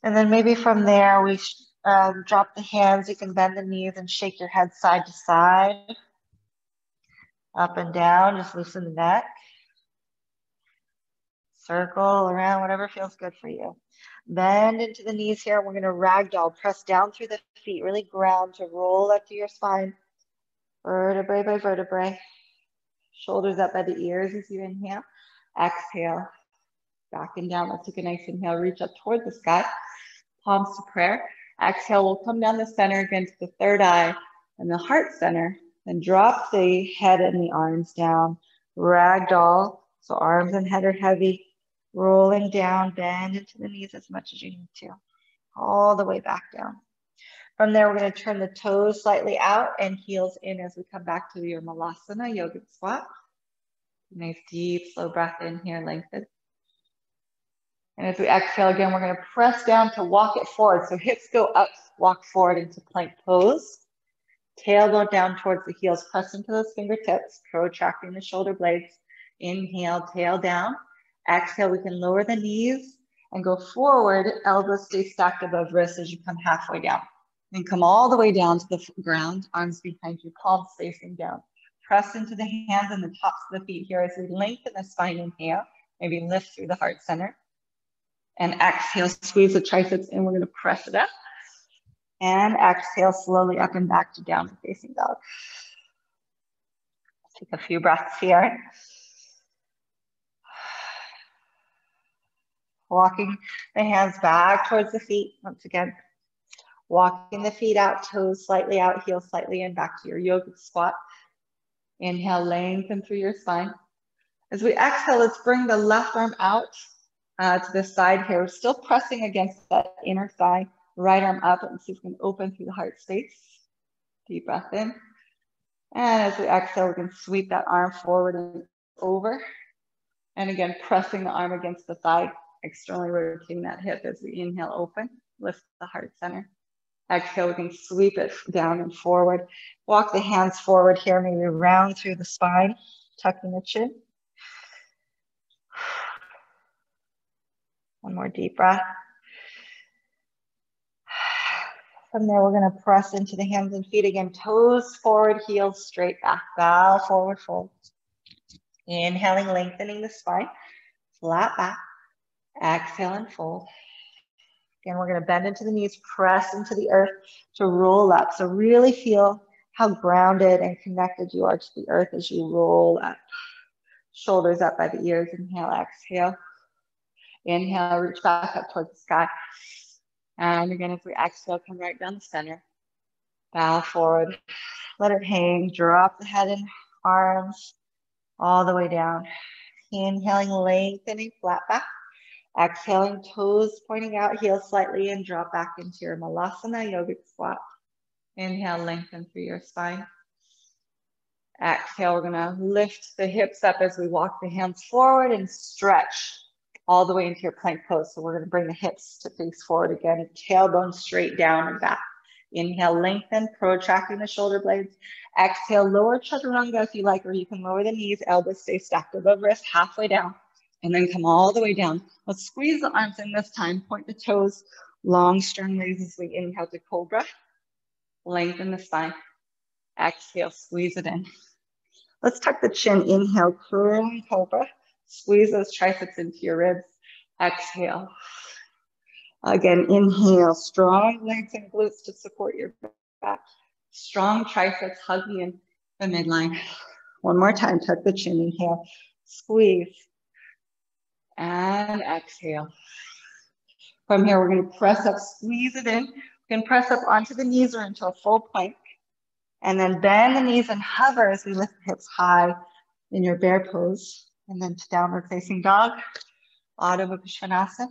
And then maybe from there, we um, drop the hands. You can bend the knees and shake your head side to side, up and down. Just loosen the neck. Circle around, whatever feels good for you. Bend into the knees here. We're going to ragdoll. Press down through the feet. Really ground to roll up to your spine. Vertebrae by vertebrae. Shoulders up by the ears as you inhale. Exhale. Back and down. Let's take a nice inhale. Reach up toward the sky palms to prayer. Exhale, we'll come down the center again to the third eye and the heart center. Then drop the head and the arms down. Ragdoll. So arms and head are heavy. Rolling down, bend into the knees as much as you need to. All the way back down. From there, we're going to turn the toes slightly out and heels in as we come back to your Malasana yogic squat. Nice deep, slow breath in here, lengthen. And as we exhale again, we're going to press down to walk it forward. So hips go up, walk forward into plank pose. Tailbone down towards the heels, press into those fingertips, protracting the shoulder blades. Inhale, tail down. Exhale, we can lower the knees and go forward. Elbows stay stacked above wrists as you come halfway down. And come all the way down to the ground, arms behind you, palms facing down. Press into the hands and the tops of the feet here as we lengthen the spine. Inhale, maybe lift through the heart center. And exhale, squeeze the triceps in. We're going to press it up. And exhale slowly up and back to downward facing dog. Take a few breaths here. Walking the hands back towards the feet once again. Walking the feet out, toes slightly out, heels slightly in, back to your yoga squat. Inhale, lengthen through your spine. As we exhale, let's bring the left arm out uh, to the side here. We're still pressing against that inner thigh. Right arm up and see if we can open through the heart space. Deep breath in. And as we exhale, we can sweep that arm forward and over. And again, pressing the arm against the thigh, externally rotating that hip as we inhale, open. lift the heart center. Exhale, we can sweep it down and forward. Walk the hands forward here, maybe round through the spine, tucking the chin. One more deep breath. From there, we're gonna press into the hands and feet again. Toes forward, heels straight back. Bow forward, fold. Inhaling, lengthening the spine. Flat back. Exhale and fold. Again, we're gonna bend into the knees, press into the earth to roll up. So really feel how grounded and connected you are to the earth as you roll up. Shoulders up by the ears. Inhale, exhale. Inhale, reach back up towards the sky. And again, as we exhale, come right down the center. Bow forward. Let it hang. Drop the head and arms all the way down. Inhaling, lengthening, flat back. Exhaling, toes pointing out, heels slightly, and drop back into your Malasana yogic squat. Inhale, lengthen through your spine. Exhale, we're gonna lift the hips up as we walk the hands forward and stretch all the way into your plank pose. So we're gonna bring the hips to face forward again, tailbone straight down and back. Inhale, lengthen, protracting the shoulder blades. Exhale, lower chaturanga if you like, or you can lower the knees, elbows stay stacked above wrist, halfway down and then come all the way down. Let's squeeze the arms in this time, point the toes, long strong legs as we inhale to cobra. Lengthen the spine. Exhale, squeeze it in. Let's tuck the chin, inhale, curling cobra. Squeeze those triceps into your ribs. Exhale. Again, inhale, strong legs and glutes to support your back. Strong triceps hugging in the midline. One more time, tuck the chin, inhale, squeeze and exhale. From here, we're gonna press up, squeeze it in. We can press up onto the knees or into a full plank. And then bend the knees and hover as we lift the hips high in your bear pose. And then to downward facing dog, Adho Svanasana.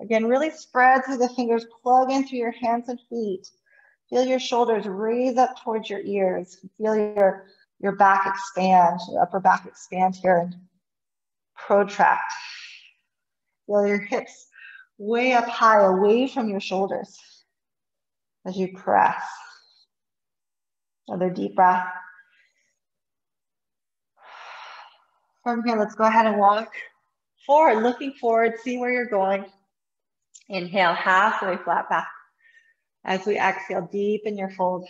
Again, really spread through the fingers, plug in through your hands and feet. Feel your shoulders raise up towards your ears. Feel your, your back expand, your upper back expand here. Protract. Feel your hips way up high, away from your shoulders as you press. Another deep breath. From here, let's go ahead and walk forward, looking forward, see where you're going. Inhale, halfway flat back. As we exhale, deep in your fold.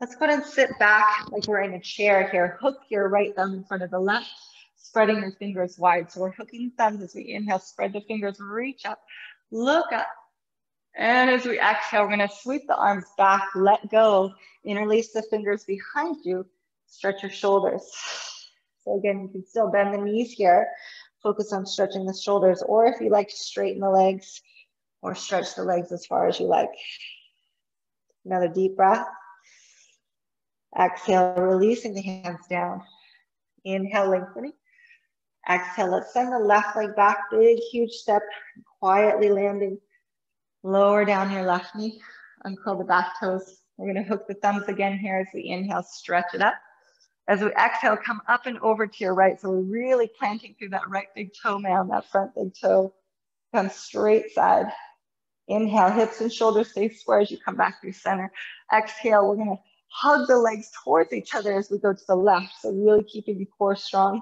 Let's go ahead and sit back like we're in a chair here. Hook your right thumb in front of the left spreading your fingers wide. So we're hooking thumbs as we inhale, spread the fingers, reach up, look up. And as we exhale, we're gonna sweep the arms back, let go, interlace the fingers behind you, stretch your shoulders. So again, you can still bend the knees here, focus on stretching the shoulders, or if you like straighten the legs or stretch the legs as far as you like. Another deep breath. Exhale, releasing the hands down. Inhale, lengthening. Exhale, let's send the left leg back, big, huge step, quietly landing. Lower down your left knee, uncurl the back toes. We're gonna hook the thumbs again here as we inhale, stretch it up. As we exhale, come up and over to your right. So we're really planting through that right big toe mound, that front big toe. Come straight side. Inhale, hips and shoulders stay square as you come back through center. Exhale, we're gonna hug the legs towards each other as we go to the left. So really keeping the core strong.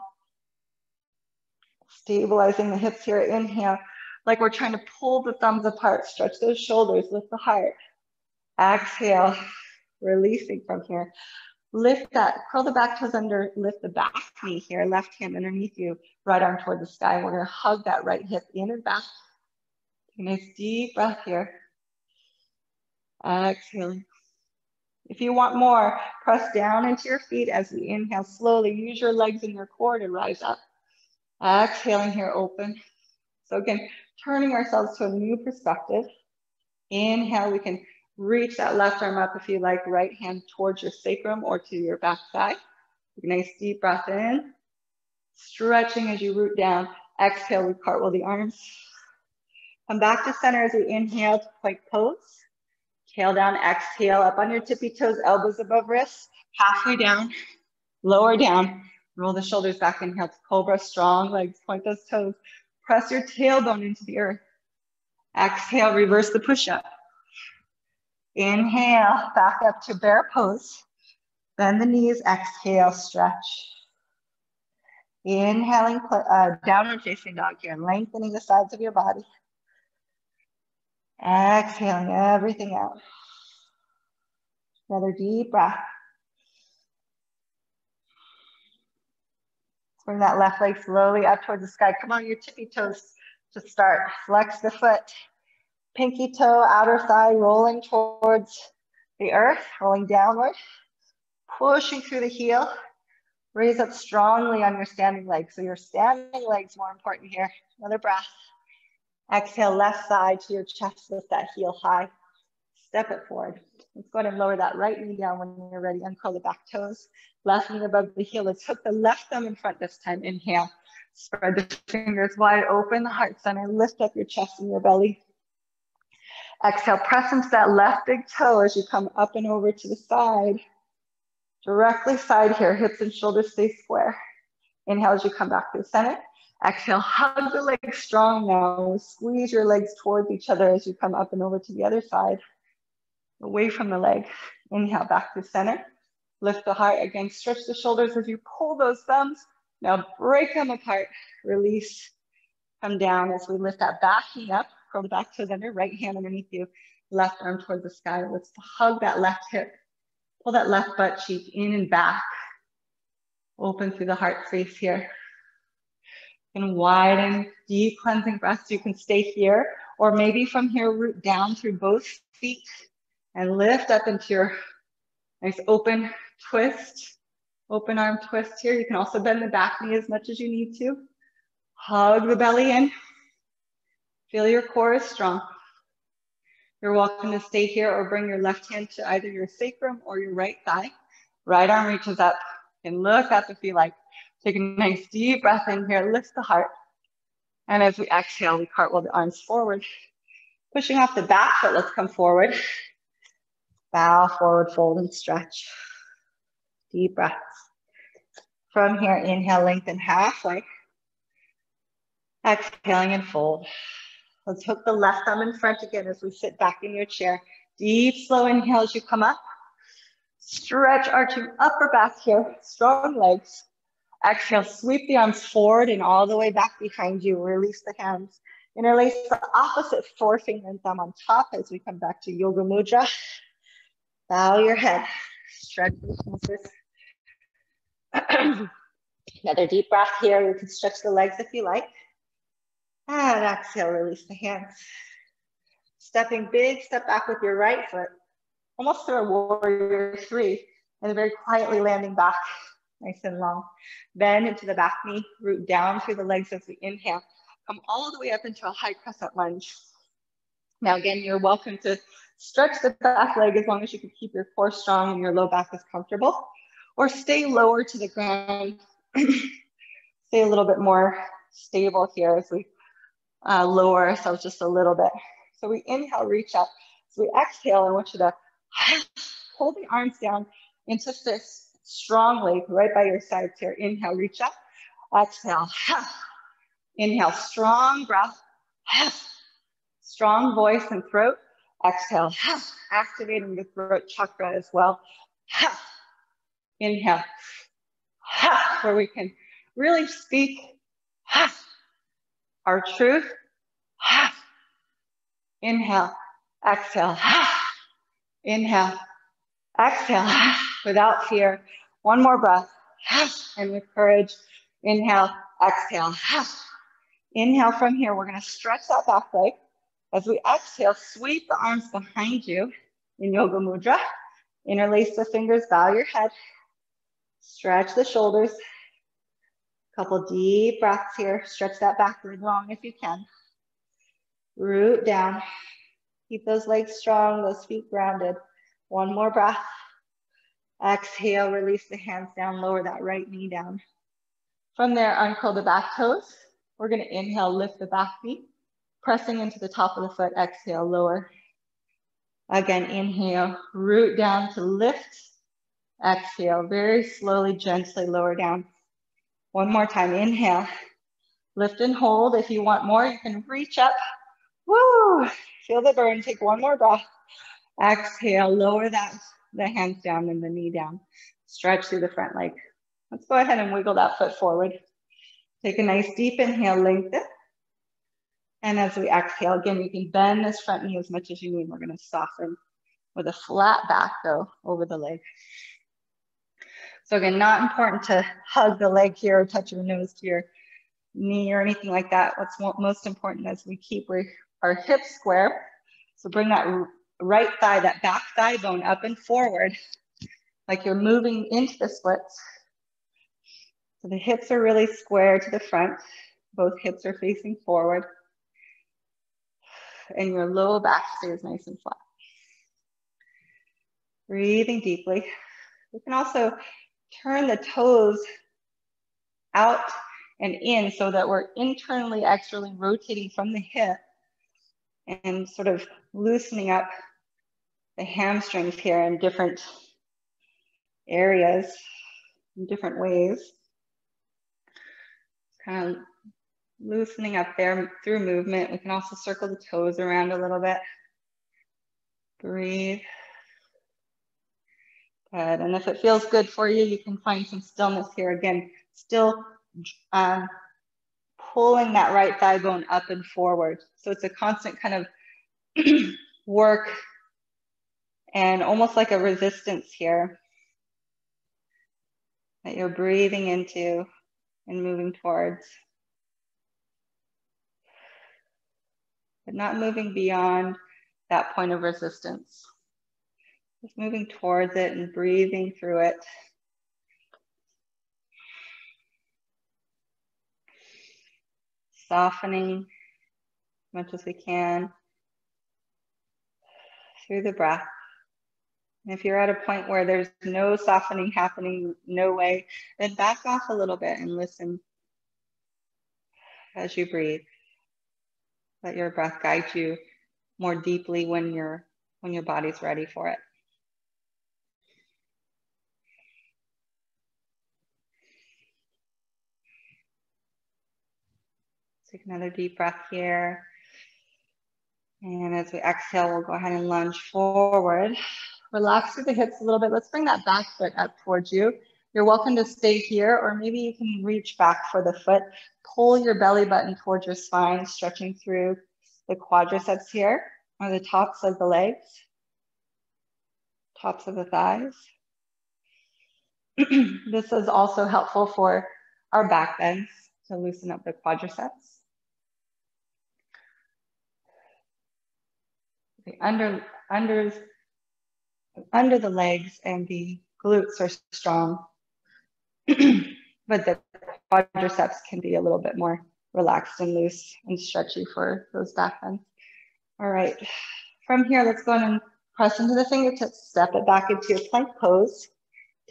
Stabilizing the hips here, inhale, like we're trying to pull the thumbs apart, stretch those shoulders, lift the heart. Exhale, releasing from here. Lift that, curl the back toes under, lift the back knee here, left hand underneath you, right arm toward the sky. We're gonna hug that right hip in and back. Take a nice deep breath here. Exhaling. If you want more, press down into your feet as we inhale slowly. Use your legs and your core to rise up. Exhaling here, open. So again, turning ourselves to a new perspective. Inhale, we can reach that left arm up if you like, right hand towards your sacrum or to your back thigh. Nice deep breath in. Stretching as you root down. Exhale, we cartwheel the arms. Come back to center as we inhale to plank pose. Tail down, exhale, up on your tippy toes, elbows above wrists, halfway down, lower down, Roll the shoulders back, inhale to cobra, strong legs, point those toes. Press your tailbone into the earth. Exhale, reverse the push-up. Inhale, back up to bear pose. Bend the knees, exhale, stretch. Inhaling, uh, downward facing dog here, lengthening the sides of your body. Exhaling everything out. Another deep breath. Bring that left leg slowly up towards the sky. Come on, your tippy toes to start. Flex the foot. Pinky toe, outer thigh rolling towards the earth, rolling downward. Pushing through the heel. Raise up strongly on your standing leg. So your standing leg's more important here. Another breath. Exhale, left side to your chest, lift that heel high. Step it forward. Let's go ahead and lower that right knee down when you're ready. Uncurl the back toes. Left knee above the heel. Let's hook the left thumb in front this time. Inhale. Spread the fingers wide open, the heart center. Lift up your chest and your belly. Exhale, press into that left big toe as you come up and over to the side. Directly side here, hips and shoulders stay square. Inhale as you come back to the center. Exhale, hug the legs strong now. Squeeze your legs towards each other as you come up and over to the other side. Away from the leg. Inhale, back to center. Lift the heart again. Stretch the shoulders as you pull those thumbs. Now break them apart. Release. Come down as we lift that back knee up. Curl the back toes under. Right hand underneath you. Left arm towards the sky. Let's hug that left hip. Pull that left butt cheek in and back. Open through the heart space here and widen, deep cleansing breaths. You can stay here, or maybe from here, root down through both feet and lift up into your nice open twist, open arm twist here. You can also bend the back knee as much as you need to. Hug the belly in. Feel your core is strong. You're welcome to stay here or bring your left hand to either your sacrum or your right thigh. Right arm reaches up and look up if you like. Take a nice deep breath in here, lift the heart. And as we exhale, we cartwheel the arms forward. Pushing off the back foot, let's come forward. Bow forward, fold and stretch. Deep breaths. From here, inhale, lengthen halfway. Exhaling and fold. Let's hook the left thumb in front again as we sit back in your chair. Deep, slow inhale as you come up. Stretch, arching upper back here. Strong legs. Exhale, sweep the arms forward and all the way back behind you. Release the hands. Interlace the opposite forefinger and thumb on top as we come back to Yoga Mudra. Bow your head. Stretch the shoulders. [clears throat] Another deep breath here. You can stretch the legs if you like. And exhale, release the hands. Stepping big, step back with your right foot, almost through a warrior three, and very quietly landing back nice and long. Bend into the back knee, root down through the legs as we inhale. Come all the way up into a high crescent lunge. Now again, you're welcome to stretch the back leg as long as you can keep your core strong and your low back is comfortable. Or stay lower to the ground. [clears throat] stay a little bit more stable here as we uh, lower ourselves just a little bit. So we inhale, reach up. So we exhale, I want you to [sighs] hold the arms down into fists strongly right by your sides here. Inhale, reach up. Exhale. [sighs] Inhale, strong breath. [sighs] Strong voice and throat. Exhale, activating the throat chakra as well. Inhale, where we can really speak our truth. Inhale, exhale, inhale, exhale without fear. One more breath. And with courage, inhale, exhale. Inhale from here. We're going to stretch that back leg. As we exhale, sweep the arms behind you in Yoga Mudra. Interlace the fingers, bow your head. Stretch the shoulders. Couple deep breaths here. Stretch that back leg long if you can. Root down. Keep those legs strong, those feet grounded. One more breath. Exhale, release the hands down, lower that right knee down. From there, uncurl the back toes. We're gonna inhale, lift the back knee, pressing into the top of the foot, exhale, lower. Again, inhale, root down to lift. Exhale, very slowly, gently lower down. One more time, inhale, lift and hold. If you want more, you can reach up, Woo! Feel the burn. Take one more breath. Exhale, lower that the hands down and the knee down. Stretch through the front leg. Let's go ahead and wiggle that foot forward. Take a nice deep inhale, lengthen. And as we exhale, again, you can bend this front knee as much as you need. We're gonna soften with a flat back though over the leg. So again, not important to hug the leg here or touch your nose to your knee or anything like that. What's most important is we keep our hips square. So bring that right thigh, that back thigh bone up and forward, like you're moving into the splits. So the hips are really square to the front. Both hips are facing forward. And your low back stays nice and flat. Breathing deeply. We can also turn the toes out and in so that we're internally, externally rotating from the hip and sort of loosening up the hamstrings here in different areas, in different ways. Kind of loosening up there through movement. We can also circle the toes around a little bit. Breathe. Good. And if it feels good for you, you can find some stillness here. Again, still uh, pulling that right thigh bone up and forward. So it's a constant kind of [clears throat] work and almost like a resistance here that you're breathing into and moving towards. But not moving beyond that point of resistance. Just moving towards it and breathing through it. Softening as much as we can through the breath. And if you're at a point where there's no softening happening, no way, then back off a little bit and listen as you breathe. Let your breath guide you more deeply when you're when your body's ready for it. Take another deep breath here. And as we exhale, we'll go ahead and lunge forward. Relax through the hips a little bit. Let's bring that back foot up towards you. You're welcome to stay here, or maybe you can reach back for the foot. Pull your belly button towards your spine, stretching through the quadriceps here, or the tops of the legs, tops of the thighs. [clears throat] this is also helpful for our back bends to loosen up the quadriceps. The under, under, under the legs and the glutes are strong, [clears throat] but the quadriceps can be a little bit more relaxed and loose and stretchy for those back bends. All right, from here, let's go and press into the fingertips, step it back into your plank pose.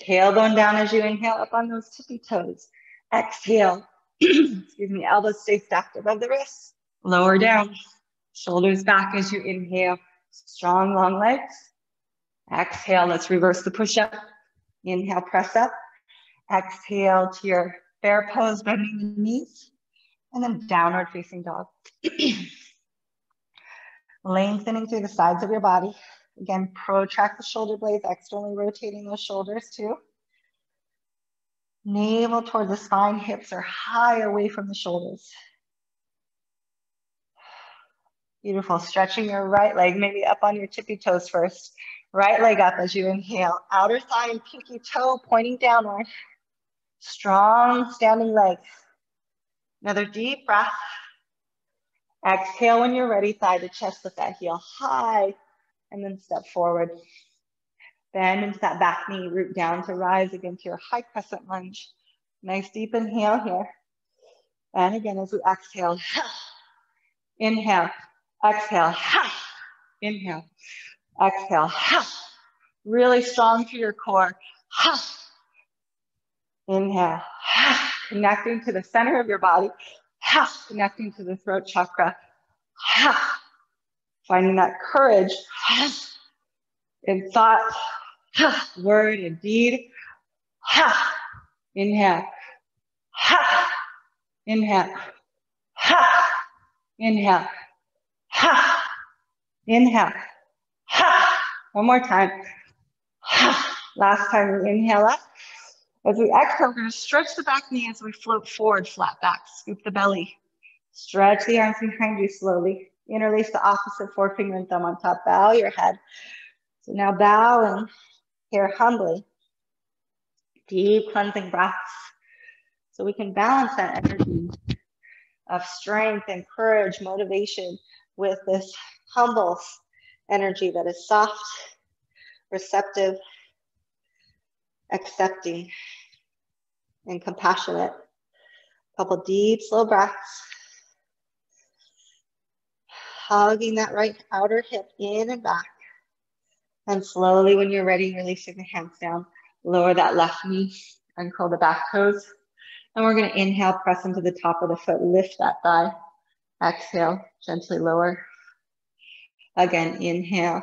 Tailbone down as you inhale up on those tippy toes. Exhale, [clears throat] excuse me, elbows stay stacked above the wrists. Lower down, shoulders back as you inhale. Strong long legs. Exhale, let's reverse the push-up. Inhale, press up. Exhale to your bear pose, bending the knees. And then downward facing dog. [clears throat] Lengthening through the sides of your body. Again, protract the shoulder blades, externally rotating those shoulders too. Navel toward the spine, hips are high away from the shoulders. Beautiful. Stretching your right leg, maybe up on your tippy toes first. Right leg up as you inhale. Outer thigh and pinky toe pointing downward. Strong standing legs. Another deep breath. Exhale when you're ready, thigh to chest, lift that heel high, and then step forward. Bend into that back knee, root down to rise again to your high crescent lunge. Nice deep inhale here. And again, as we exhale, [sighs] inhale, Exhale, ha. Inhale. Exhale, ha. Really strong to your core. Ha. Inhale, ha. Connecting to the center of your body. Ha. Connecting to the throat chakra. Ha. Finding that courage. Ha. In thought, ha. Word and deed. Ha. Inhale. Ha. Inhale. Ha. Inhale. Ha. Inhale. Ha. One more time. Ha. Last time we inhale up. As we exhale, we're going to stretch the back knee as we float forward, flat back. Scoop the belly. Stretch the arms behind you slowly. Interlace the opposite forefinger and thumb on top. Bow your head. So now bowing here humbly. Deep cleansing breaths. So we can balance that energy of strength and courage, motivation with this humble energy that is soft, receptive, accepting, and compassionate. Couple deep, slow breaths. Hugging that right outer hip in and back. And slowly, when you're ready, releasing the hands down. Lower that left knee and curl the back toes. And we're going to inhale, press into the top of the foot, lift that thigh. Exhale, gently lower. Again, inhale,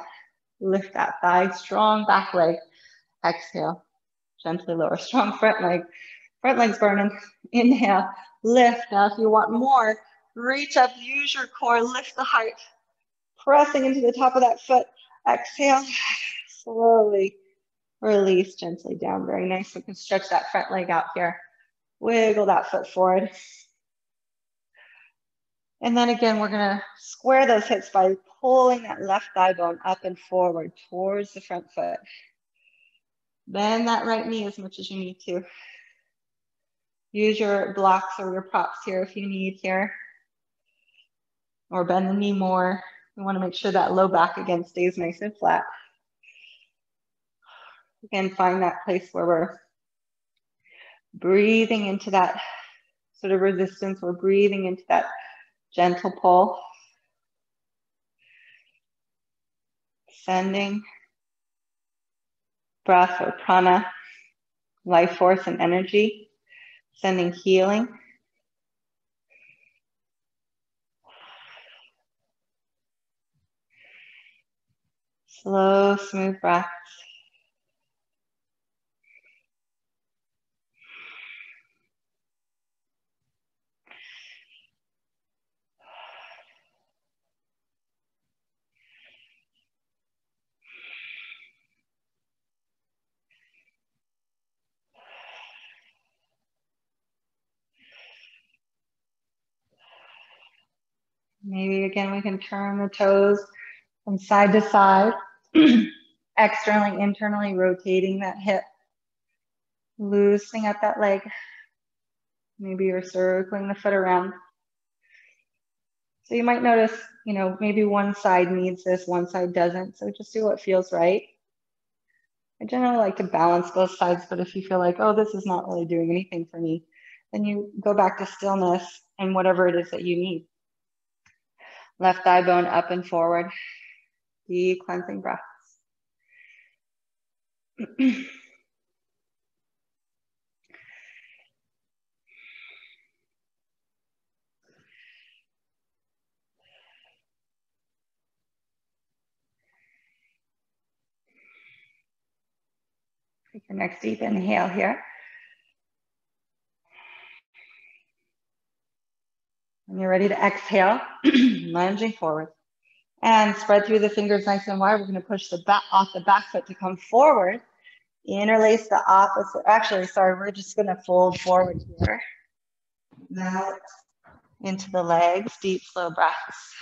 lift that thigh, strong back leg. Exhale, gently lower, [laughs] strong front leg. Front leg's burning. Inhale, lift. Now, if you want more, reach up, use your core, lift the heart, pressing into the top of that foot. Exhale, slowly release gently down. Very nice. We can stretch that front leg out here. Wiggle that foot forward. And then again, we're gonna square those hips by pulling that left thigh bone up and forward towards the front foot. Bend that right knee as much as you need to. Use your blocks or your props here if you need here. Or bend the knee more. We wanna make sure that low back again stays nice and flat. Again, find that place where we're breathing into that sort of resistance. We're breathing into that gentle pull. Sending breath or prana, life force and energy, sending healing. Slow, smooth breaths. Maybe again, we can turn the toes from side to side, [clears throat] externally, internally rotating that hip, loosening up that leg. Maybe you're circling the foot around. So you might notice, you know, maybe one side needs this, one side doesn't. So just do what feels right. I generally like to balance both sides, but if you feel like, oh, this is not really doing anything for me, then you go back to stillness and whatever it is that you need. Left thigh bone up and forward. Deep cleansing breaths. Take your next deep inhale here. When you're ready to exhale, [clears throat] lunging forward. And spread through the fingers nice and wide. We're going to push the back off the back foot to come forward. Interlace the opposite. Actually, sorry, we're just going to fold forward here. Now into the legs, deep, slow breaths.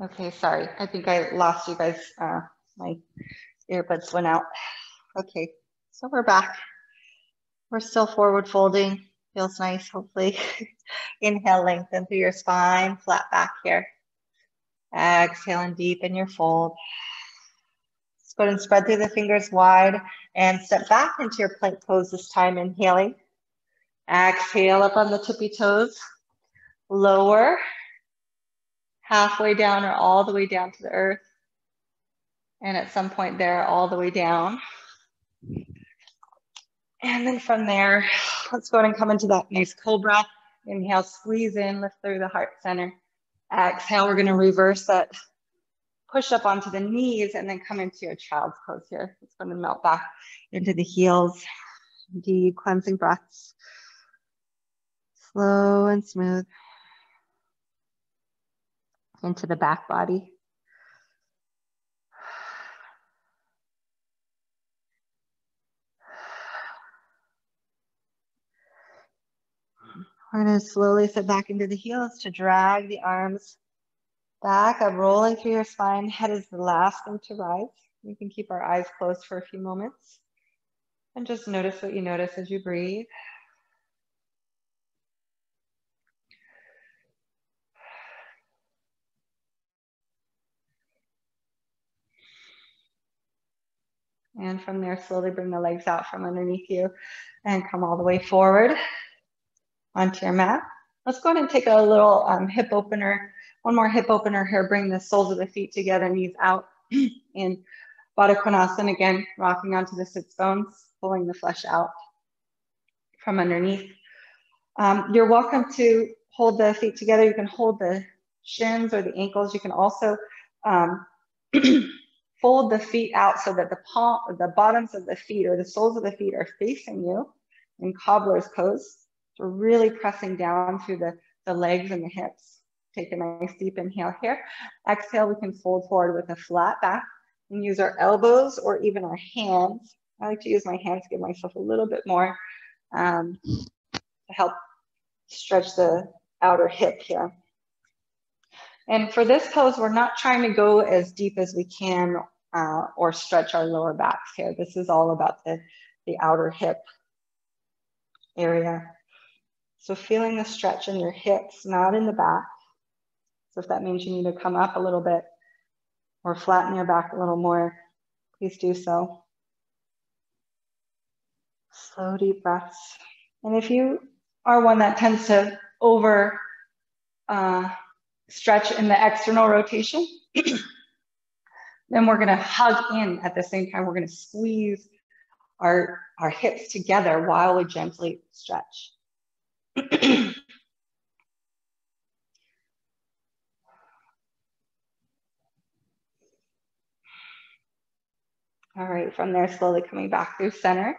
Okay, sorry. I think I lost you guys. Uh, my earbuds went out. Okay, so we're back. We're still forward folding. Feels nice, hopefully. [laughs] Inhale, lengthen through your spine, flat back here. Exhale and deepen your fold. Let's go and spread through the fingers wide and step back into your plank pose this time, inhaling. Exhale up on the tippy toes. Lower halfway down or all the way down to the earth. And at some point there, all the way down. And then from there, let's go ahead and come into that nice cobra. Inhale, squeeze in, lift through the heart center. Exhale, we're gonna reverse that push up onto the knees and then come into your child's pose here. It's gonna melt back into the heels. Deep cleansing breaths. Slow and smooth. Into the back body. We're going to slowly sit back into the heels to drag the arms back up, rolling through your spine. Head is the last thing to rise. We can keep our eyes closed for a few moments and just notice what you notice as you breathe. And from there, slowly bring the legs out from underneath you and come all the way forward onto your mat. Let's go ahead and take a little um, hip opener, one more hip opener here. Bring the soles of the feet together, knees out [clears throat] in Baddha Konasana again, rocking onto the sits bones, pulling the flesh out from underneath. Um, you're welcome to hold the feet together. You can hold the shins or the ankles. You can also um, [clears throat] fold the feet out so that the palm, the bottoms of the feet or the soles of the feet are facing you in cobbler's pose. So really pressing down through the, the legs and the hips. Take a nice deep inhale here. Exhale, we can fold forward with a flat back and use our elbows or even our hands. I like to use my hands to give myself a little bit more um, to help stretch the outer hip here. And for this pose, we're not trying to go as deep as we can uh, or stretch our lower backs here. This is all about the, the outer hip area. So feeling the stretch in your hips, not in the back. So if that means you need to come up a little bit or flatten your back a little more, please do so. Slow, deep breaths. And if you are one that tends to over uh, stretch in the external rotation, [clears throat] then we're going to hug in at the same time. We're going to squeeze our, our hips together while we gently stretch. [clears throat] All right, from there, slowly coming back through center.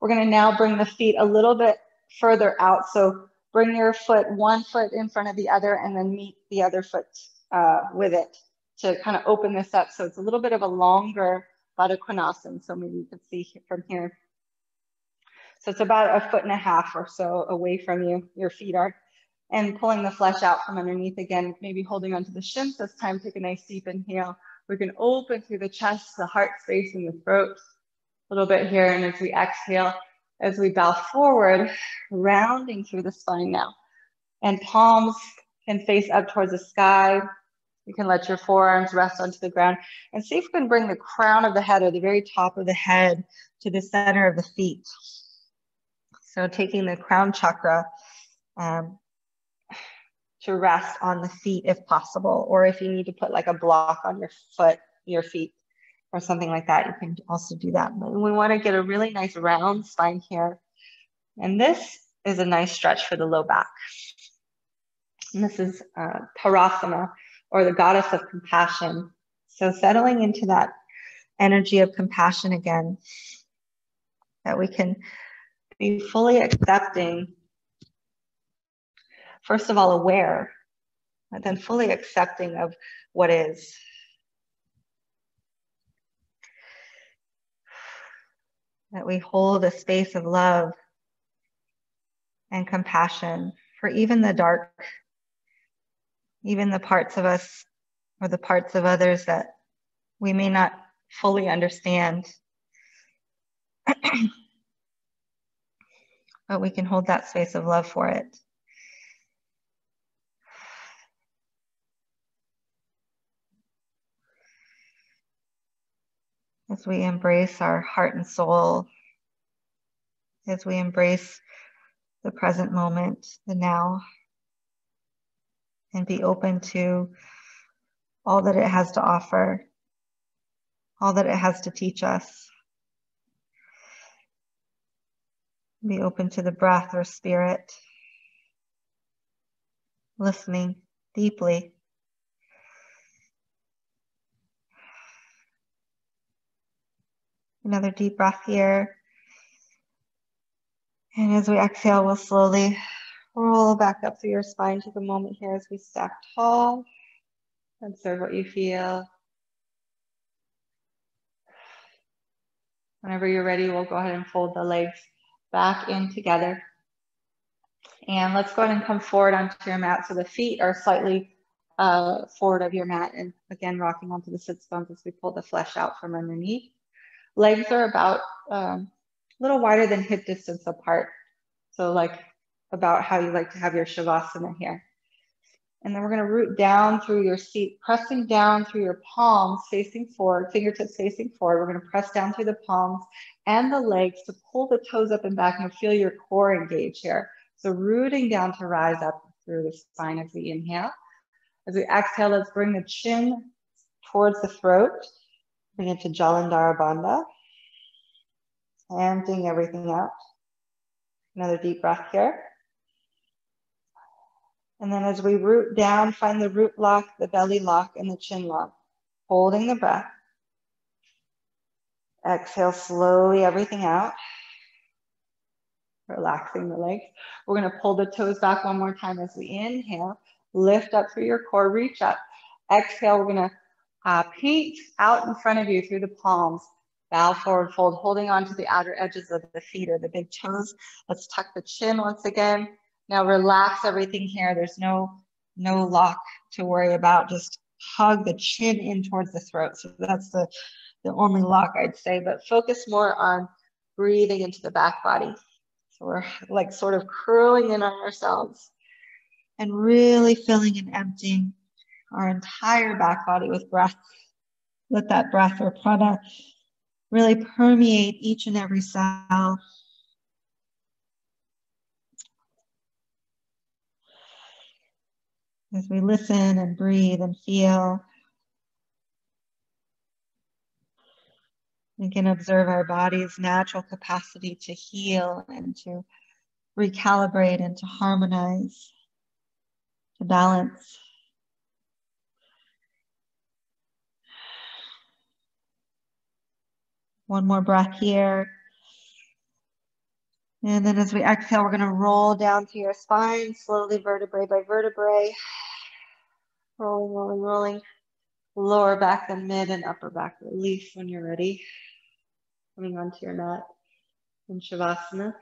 We're gonna now bring the feet a little bit further out. So bring your foot, one foot in front of the other and then meet the other foot uh, with it to kind of open this up. So it's a little bit of a longer Baddha. So maybe you can see from here. So it's about a foot and a half or so away from you, your feet are. And pulling the flesh out from underneath again, maybe holding onto the shins this time, take a nice deep inhale. We can open through the chest, the heart space and the throat a little bit here. And as we exhale, as we bow forward, rounding through the spine now. And palms can face up towards the sky. You can let your forearms rest onto the ground and see if we can bring the crown of the head or the very top of the head to the center of the feet. So taking the crown chakra um, to rest on the feet if possible, or if you need to put like a block on your foot, your feet, or something like that, you can also do that. But we want to get a really nice round spine here. And this is a nice stretch for the low back. And this is uh, Tarasana, or the goddess of compassion. So settling into that energy of compassion again, that we can be fully accepting, first of all, aware, and then fully accepting of what is. That we hold a space of love and compassion for even the dark, even the parts of us or the parts of others that we may not fully understand. [clears throat] but we can hold that space of love for it. As we embrace our heart and soul, as we embrace the present moment, the now, and be open to all that it has to offer, all that it has to teach us. Be open to the breath or spirit. Listening deeply. Another deep breath here. And as we exhale, we'll slowly roll back up through your spine. Take a moment here as we stack tall. Observe what you feel. Whenever you're ready, we'll go ahead and fold the legs back in together. And let's go ahead and come forward onto your mat. So the feet are slightly uh, forward of your mat and again, rocking onto the sit bones as we pull the flesh out from underneath. Legs are about um, a little wider than hip distance apart. So like about how you like to have your Shavasana here. And then we're gonna root down through your seat, pressing down through your palms facing forward, fingertips facing forward. We're gonna press down through the palms and the legs to pull the toes up and back and feel your core engage here. So rooting down to rise up through the spine as we inhale. As we exhale, let's bring the chin towards the throat. Bring it to Jalandhara Bandha. Emptying everything out. Another deep breath here. And then as we root down, find the root lock, the belly lock, and the chin lock. Holding the breath. Exhale slowly everything out. Relaxing the legs. We're going to pull the toes back one more time as we inhale. Lift up through your core, reach up. Exhale, we're going to uh, paint out in front of you through the palms. Bow forward, fold, holding on to the outer edges of the feet or the big toes. Let's tuck the chin once again. Now relax everything here. There's no, no lock to worry about. Just hug the chin in towards the throat. So that's the, the only lock I'd say, but focus more on breathing into the back body. So we're like sort of curling in on ourselves and really filling and emptying our entire back body with breath. Let that breath or prana really permeate each and every cell. As we listen and breathe and feel, we can observe our body's natural capacity to heal and to recalibrate and to harmonize, to balance. One more breath here. And then as we exhale, we're going to roll down to your spine, slowly vertebrae by vertebrae. Rolling, rolling, rolling. Lower back, then mid and upper back release when you're ready. Coming onto your mat in Shavasana.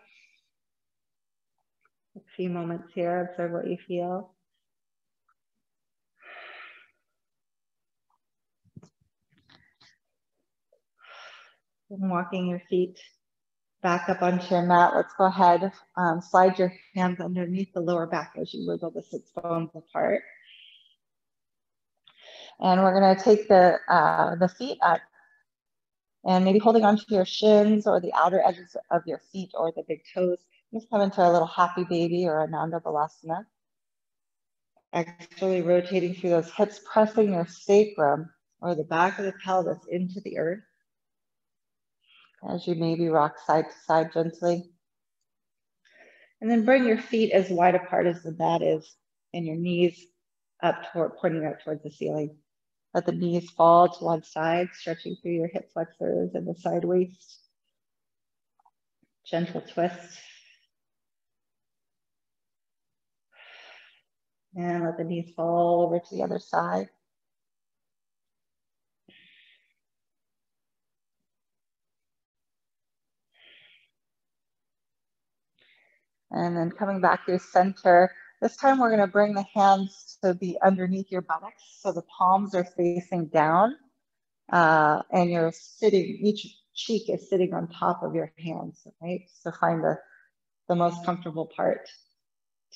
A few moments here, observe what you feel. And walking your feet back up onto your mat. Let's go ahead, um, slide your hands underneath the lower back as you wiggle the sits bones apart. And we're gonna take the, uh, the feet up and maybe holding onto your shins or the outer edges of your feet or the big toes. Just come into a little happy baby or Ananda Balasana. Actually rotating through those hips, pressing your sacrum or the back of the pelvis into the earth as you maybe rock side to side gently. And then bring your feet as wide apart as the mat is and your knees up toward, pointing up towards the ceiling. Let the knees fall to one side, stretching through your hip flexors and the side waist. Gentle twist. And let the knees fall over to the other side. And then coming back to center. This time we're gonna bring the hands to be underneath your buttocks. So the palms are facing down uh, and you're sitting, each cheek is sitting on top of your hands, right? So find the, the most comfortable part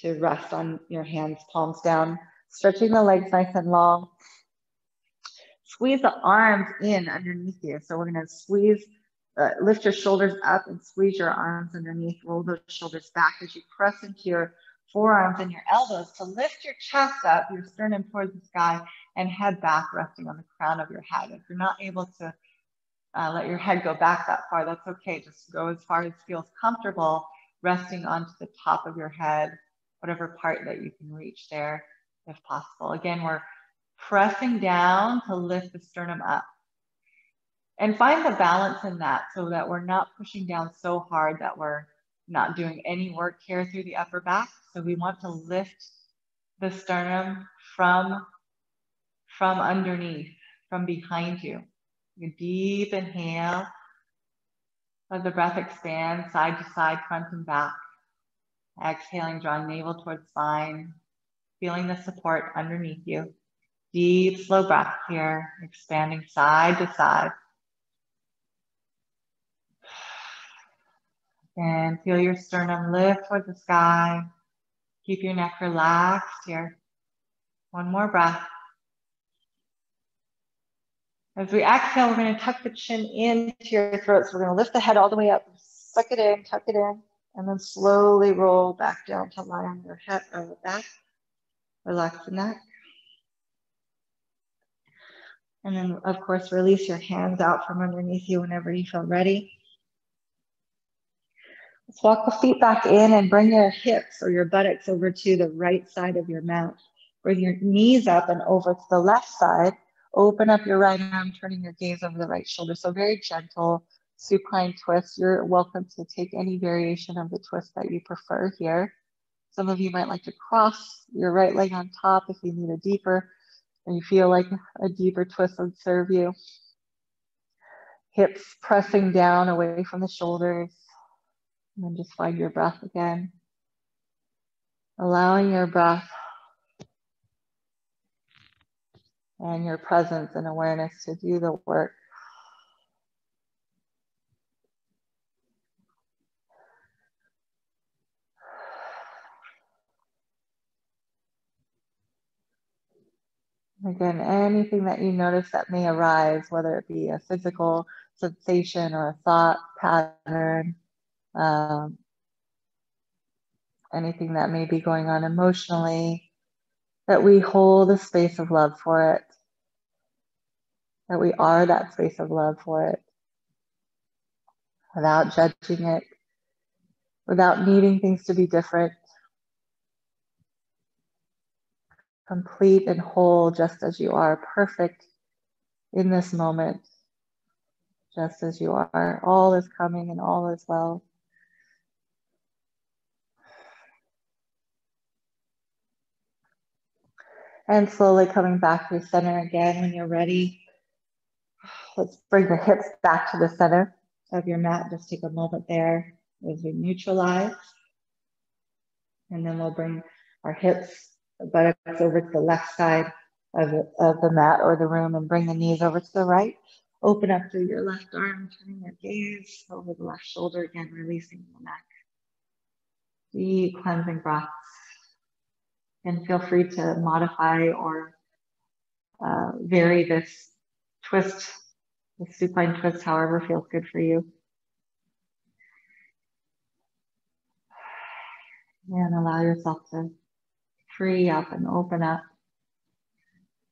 to rest on your hands, palms down, stretching the legs nice and long. Squeeze the arms in underneath you. So we're gonna squeeze uh, lift your shoulders up and squeeze your arms underneath. Roll those shoulders back as you press into your forearms and your elbows to lift your chest up, your sternum towards the sky, and head back, resting on the crown of your head. If you're not able to uh, let your head go back that far, that's okay. Just go as far as feels comfortable. resting onto the top of your head, whatever part that you can reach there if possible. Again, we're pressing down to lift the sternum up. And find the balance in that so that we're not pushing down so hard that we're not doing any work here through the upper back. So we want to lift the sternum from, from underneath, from behind you. Deep inhale. Let the breath expand side to side, front and back. Exhaling, drawing navel towards spine, feeling the support underneath you. Deep, slow breath here, expanding side to side. And feel your sternum lift towards the sky. Keep your neck relaxed here. One more breath. As we exhale, we're going to tuck the chin into your throat. So we're going to lift the head all the way up, suck it in, tuck it in, and then slowly roll back down to lie on your head or uh, back. Relax the neck. And then, of course, release your hands out from underneath you whenever you feel ready. Let's walk the feet back in and bring your hips or your buttocks over to the right side of your mat. Bring your knees up and over to the left side. Open up your right arm, turning your gaze over the right shoulder. So very gentle supine twist. You're welcome to take any variation of the twist that you prefer here. Some of you might like to cross your right leg on top if you need a deeper, and you feel like a deeper twist would serve you. Hips pressing down away from the shoulders. And then just find your breath again. Allowing your breath and your presence and awareness to do the work. Again, anything that you notice that may arise, whether it be a physical sensation or a thought pattern, um, anything that may be going on emotionally, that we hold a space of love for it, that we are that space of love for it without judging it, without needing things to be different. Complete and whole just as you are, perfect in this moment, just as you are. All is coming and all is well. And slowly coming back to the center again when you're ready. Let's bring the hips back to the center of your mat. Just take a moment there as we neutralize. And then we'll bring our hips, buttocks over to the left side of the, of the mat or the room and bring the knees over to the right. Open up through your left arm, turning your gaze over the left shoulder again, releasing the neck. Deep cleansing breaths and feel free to modify or uh, vary this twist, the supine twist, however feels good for you. And allow yourself to free up and open up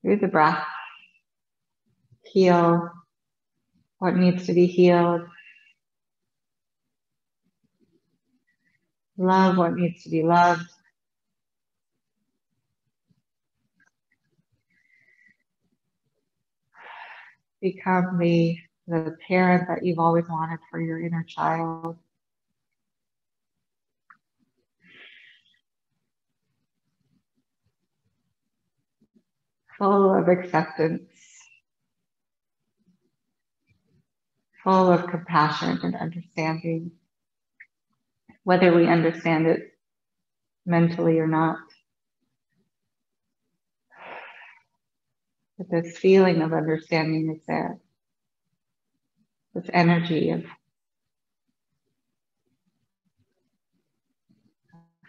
through the breath. Heal what needs to be healed. Love what needs to be loved. Become the, the parent that you've always wanted for your inner child. Full of acceptance, full of compassion and understanding, whether we understand it mentally or not. But this feeling of understanding is there. This energy of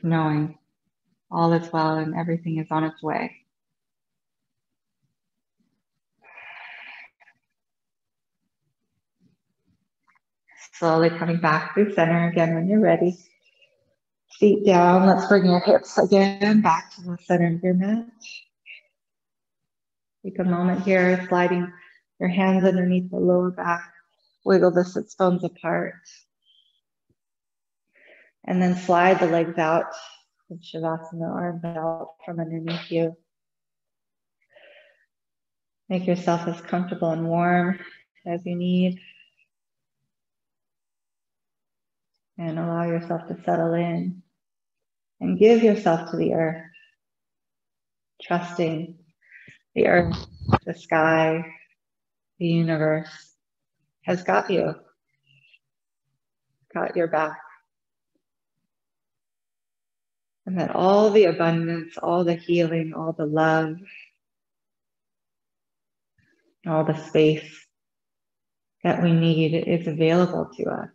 knowing all is well and everything is on its way. Slowly coming back through center again when you're ready. Feet down. Let's bring your hips again back to the center of your mat. Take a moment here, sliding your hands underneath the lower back. Wiggle the sits bones apart. And then slide the legs out in Shavasana arms out from underneath you. Make yourself as comfortable and warm as you need. And allow yourself to settle in and give yourself to the earth, trusting the earth, the sky, the universe has got you, got your back. And that all the abundance, all the healing, all the love, all the space that we need is available to us.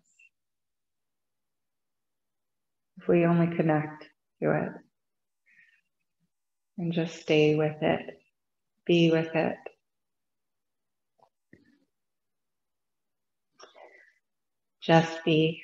If we only connect to it and just stay with it, be with it. Just be.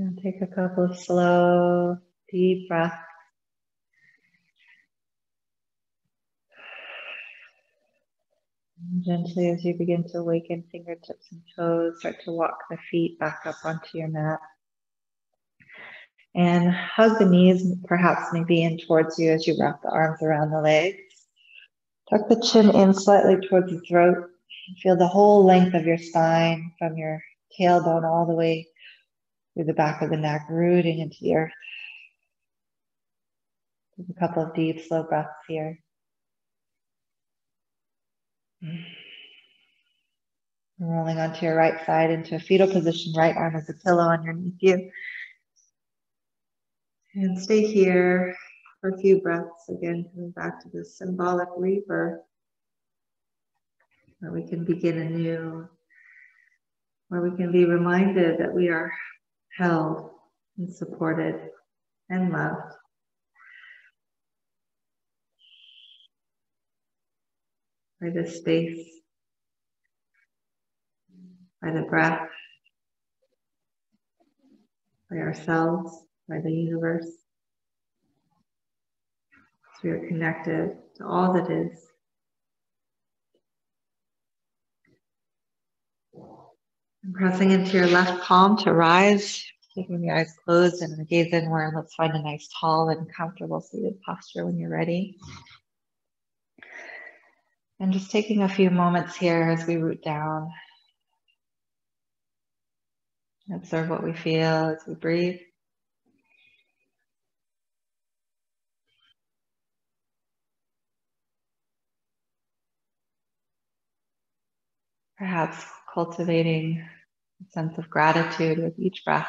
And take a couple of slow, deep breaths. And gently, as you begin to awaken fingertips and toes, start to walk the feet back up onto your mat. And hug the knees, perhaps maybe in towards you as you wrap the arms around the legs. Tuck the chin in slightly towards the throat. Feel the whole length of your spine from your tailbone all the way through the back of the neck, rooting into the earth. A couple of deep, slow breaths here. Rolling onto your right side into a fetal position, right arm as a pillow underneath you. And stay here for a few breaths. Again, coming back to this symbolic rebirth where we can begin anew, where we can be reminded that we are held and supported and loved. By the space, by the breath, by ourselves, by the universe. So we are connected to all that is. Pressing into your left palm to rise, keeping the eyes closed and gaze inward. Let's find a nice tall and comfortable seated posture when you're ready. And just taking a few moments here as we root down. Observe what we feel as we breathe. Perhaps cultivating a sense of gratitude with each breath.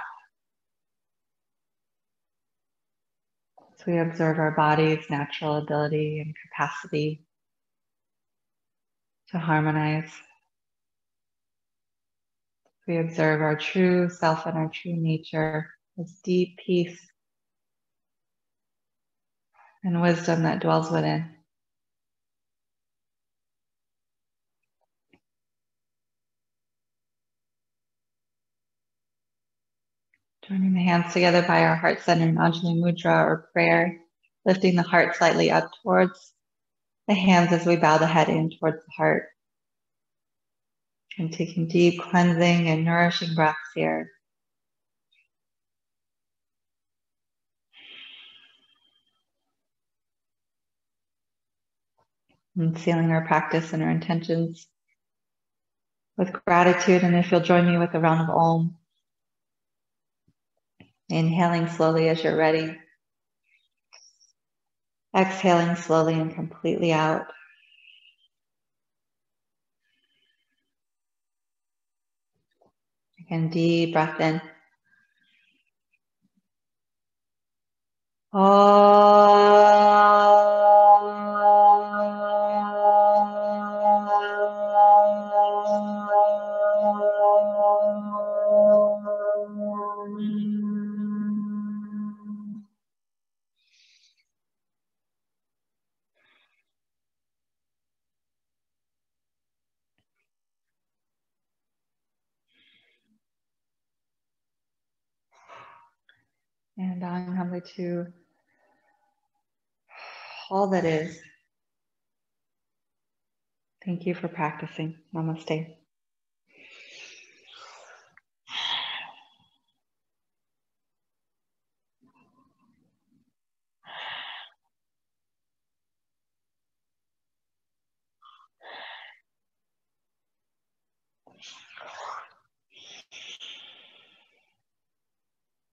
As we observe our body's natural ability and capacity to harmonize. We observe our true self and our true nature as deep peace and wisdom that dwells within. Joining the hands together by our heart center Anjali Mudra or prayer, lifting the heart slightly up towards the hands as we bow the head in towards the heart. And taking deep cleansing and nourishing breaths here. And sealing our practice and our intentions with gratitude. And if you'll join me with a round of Om. Inhaling slowly as you're ready. Exhaling slowly and completely out. Again, deep breath in. Oh. To all that is. Thank you for practicing. Namaste.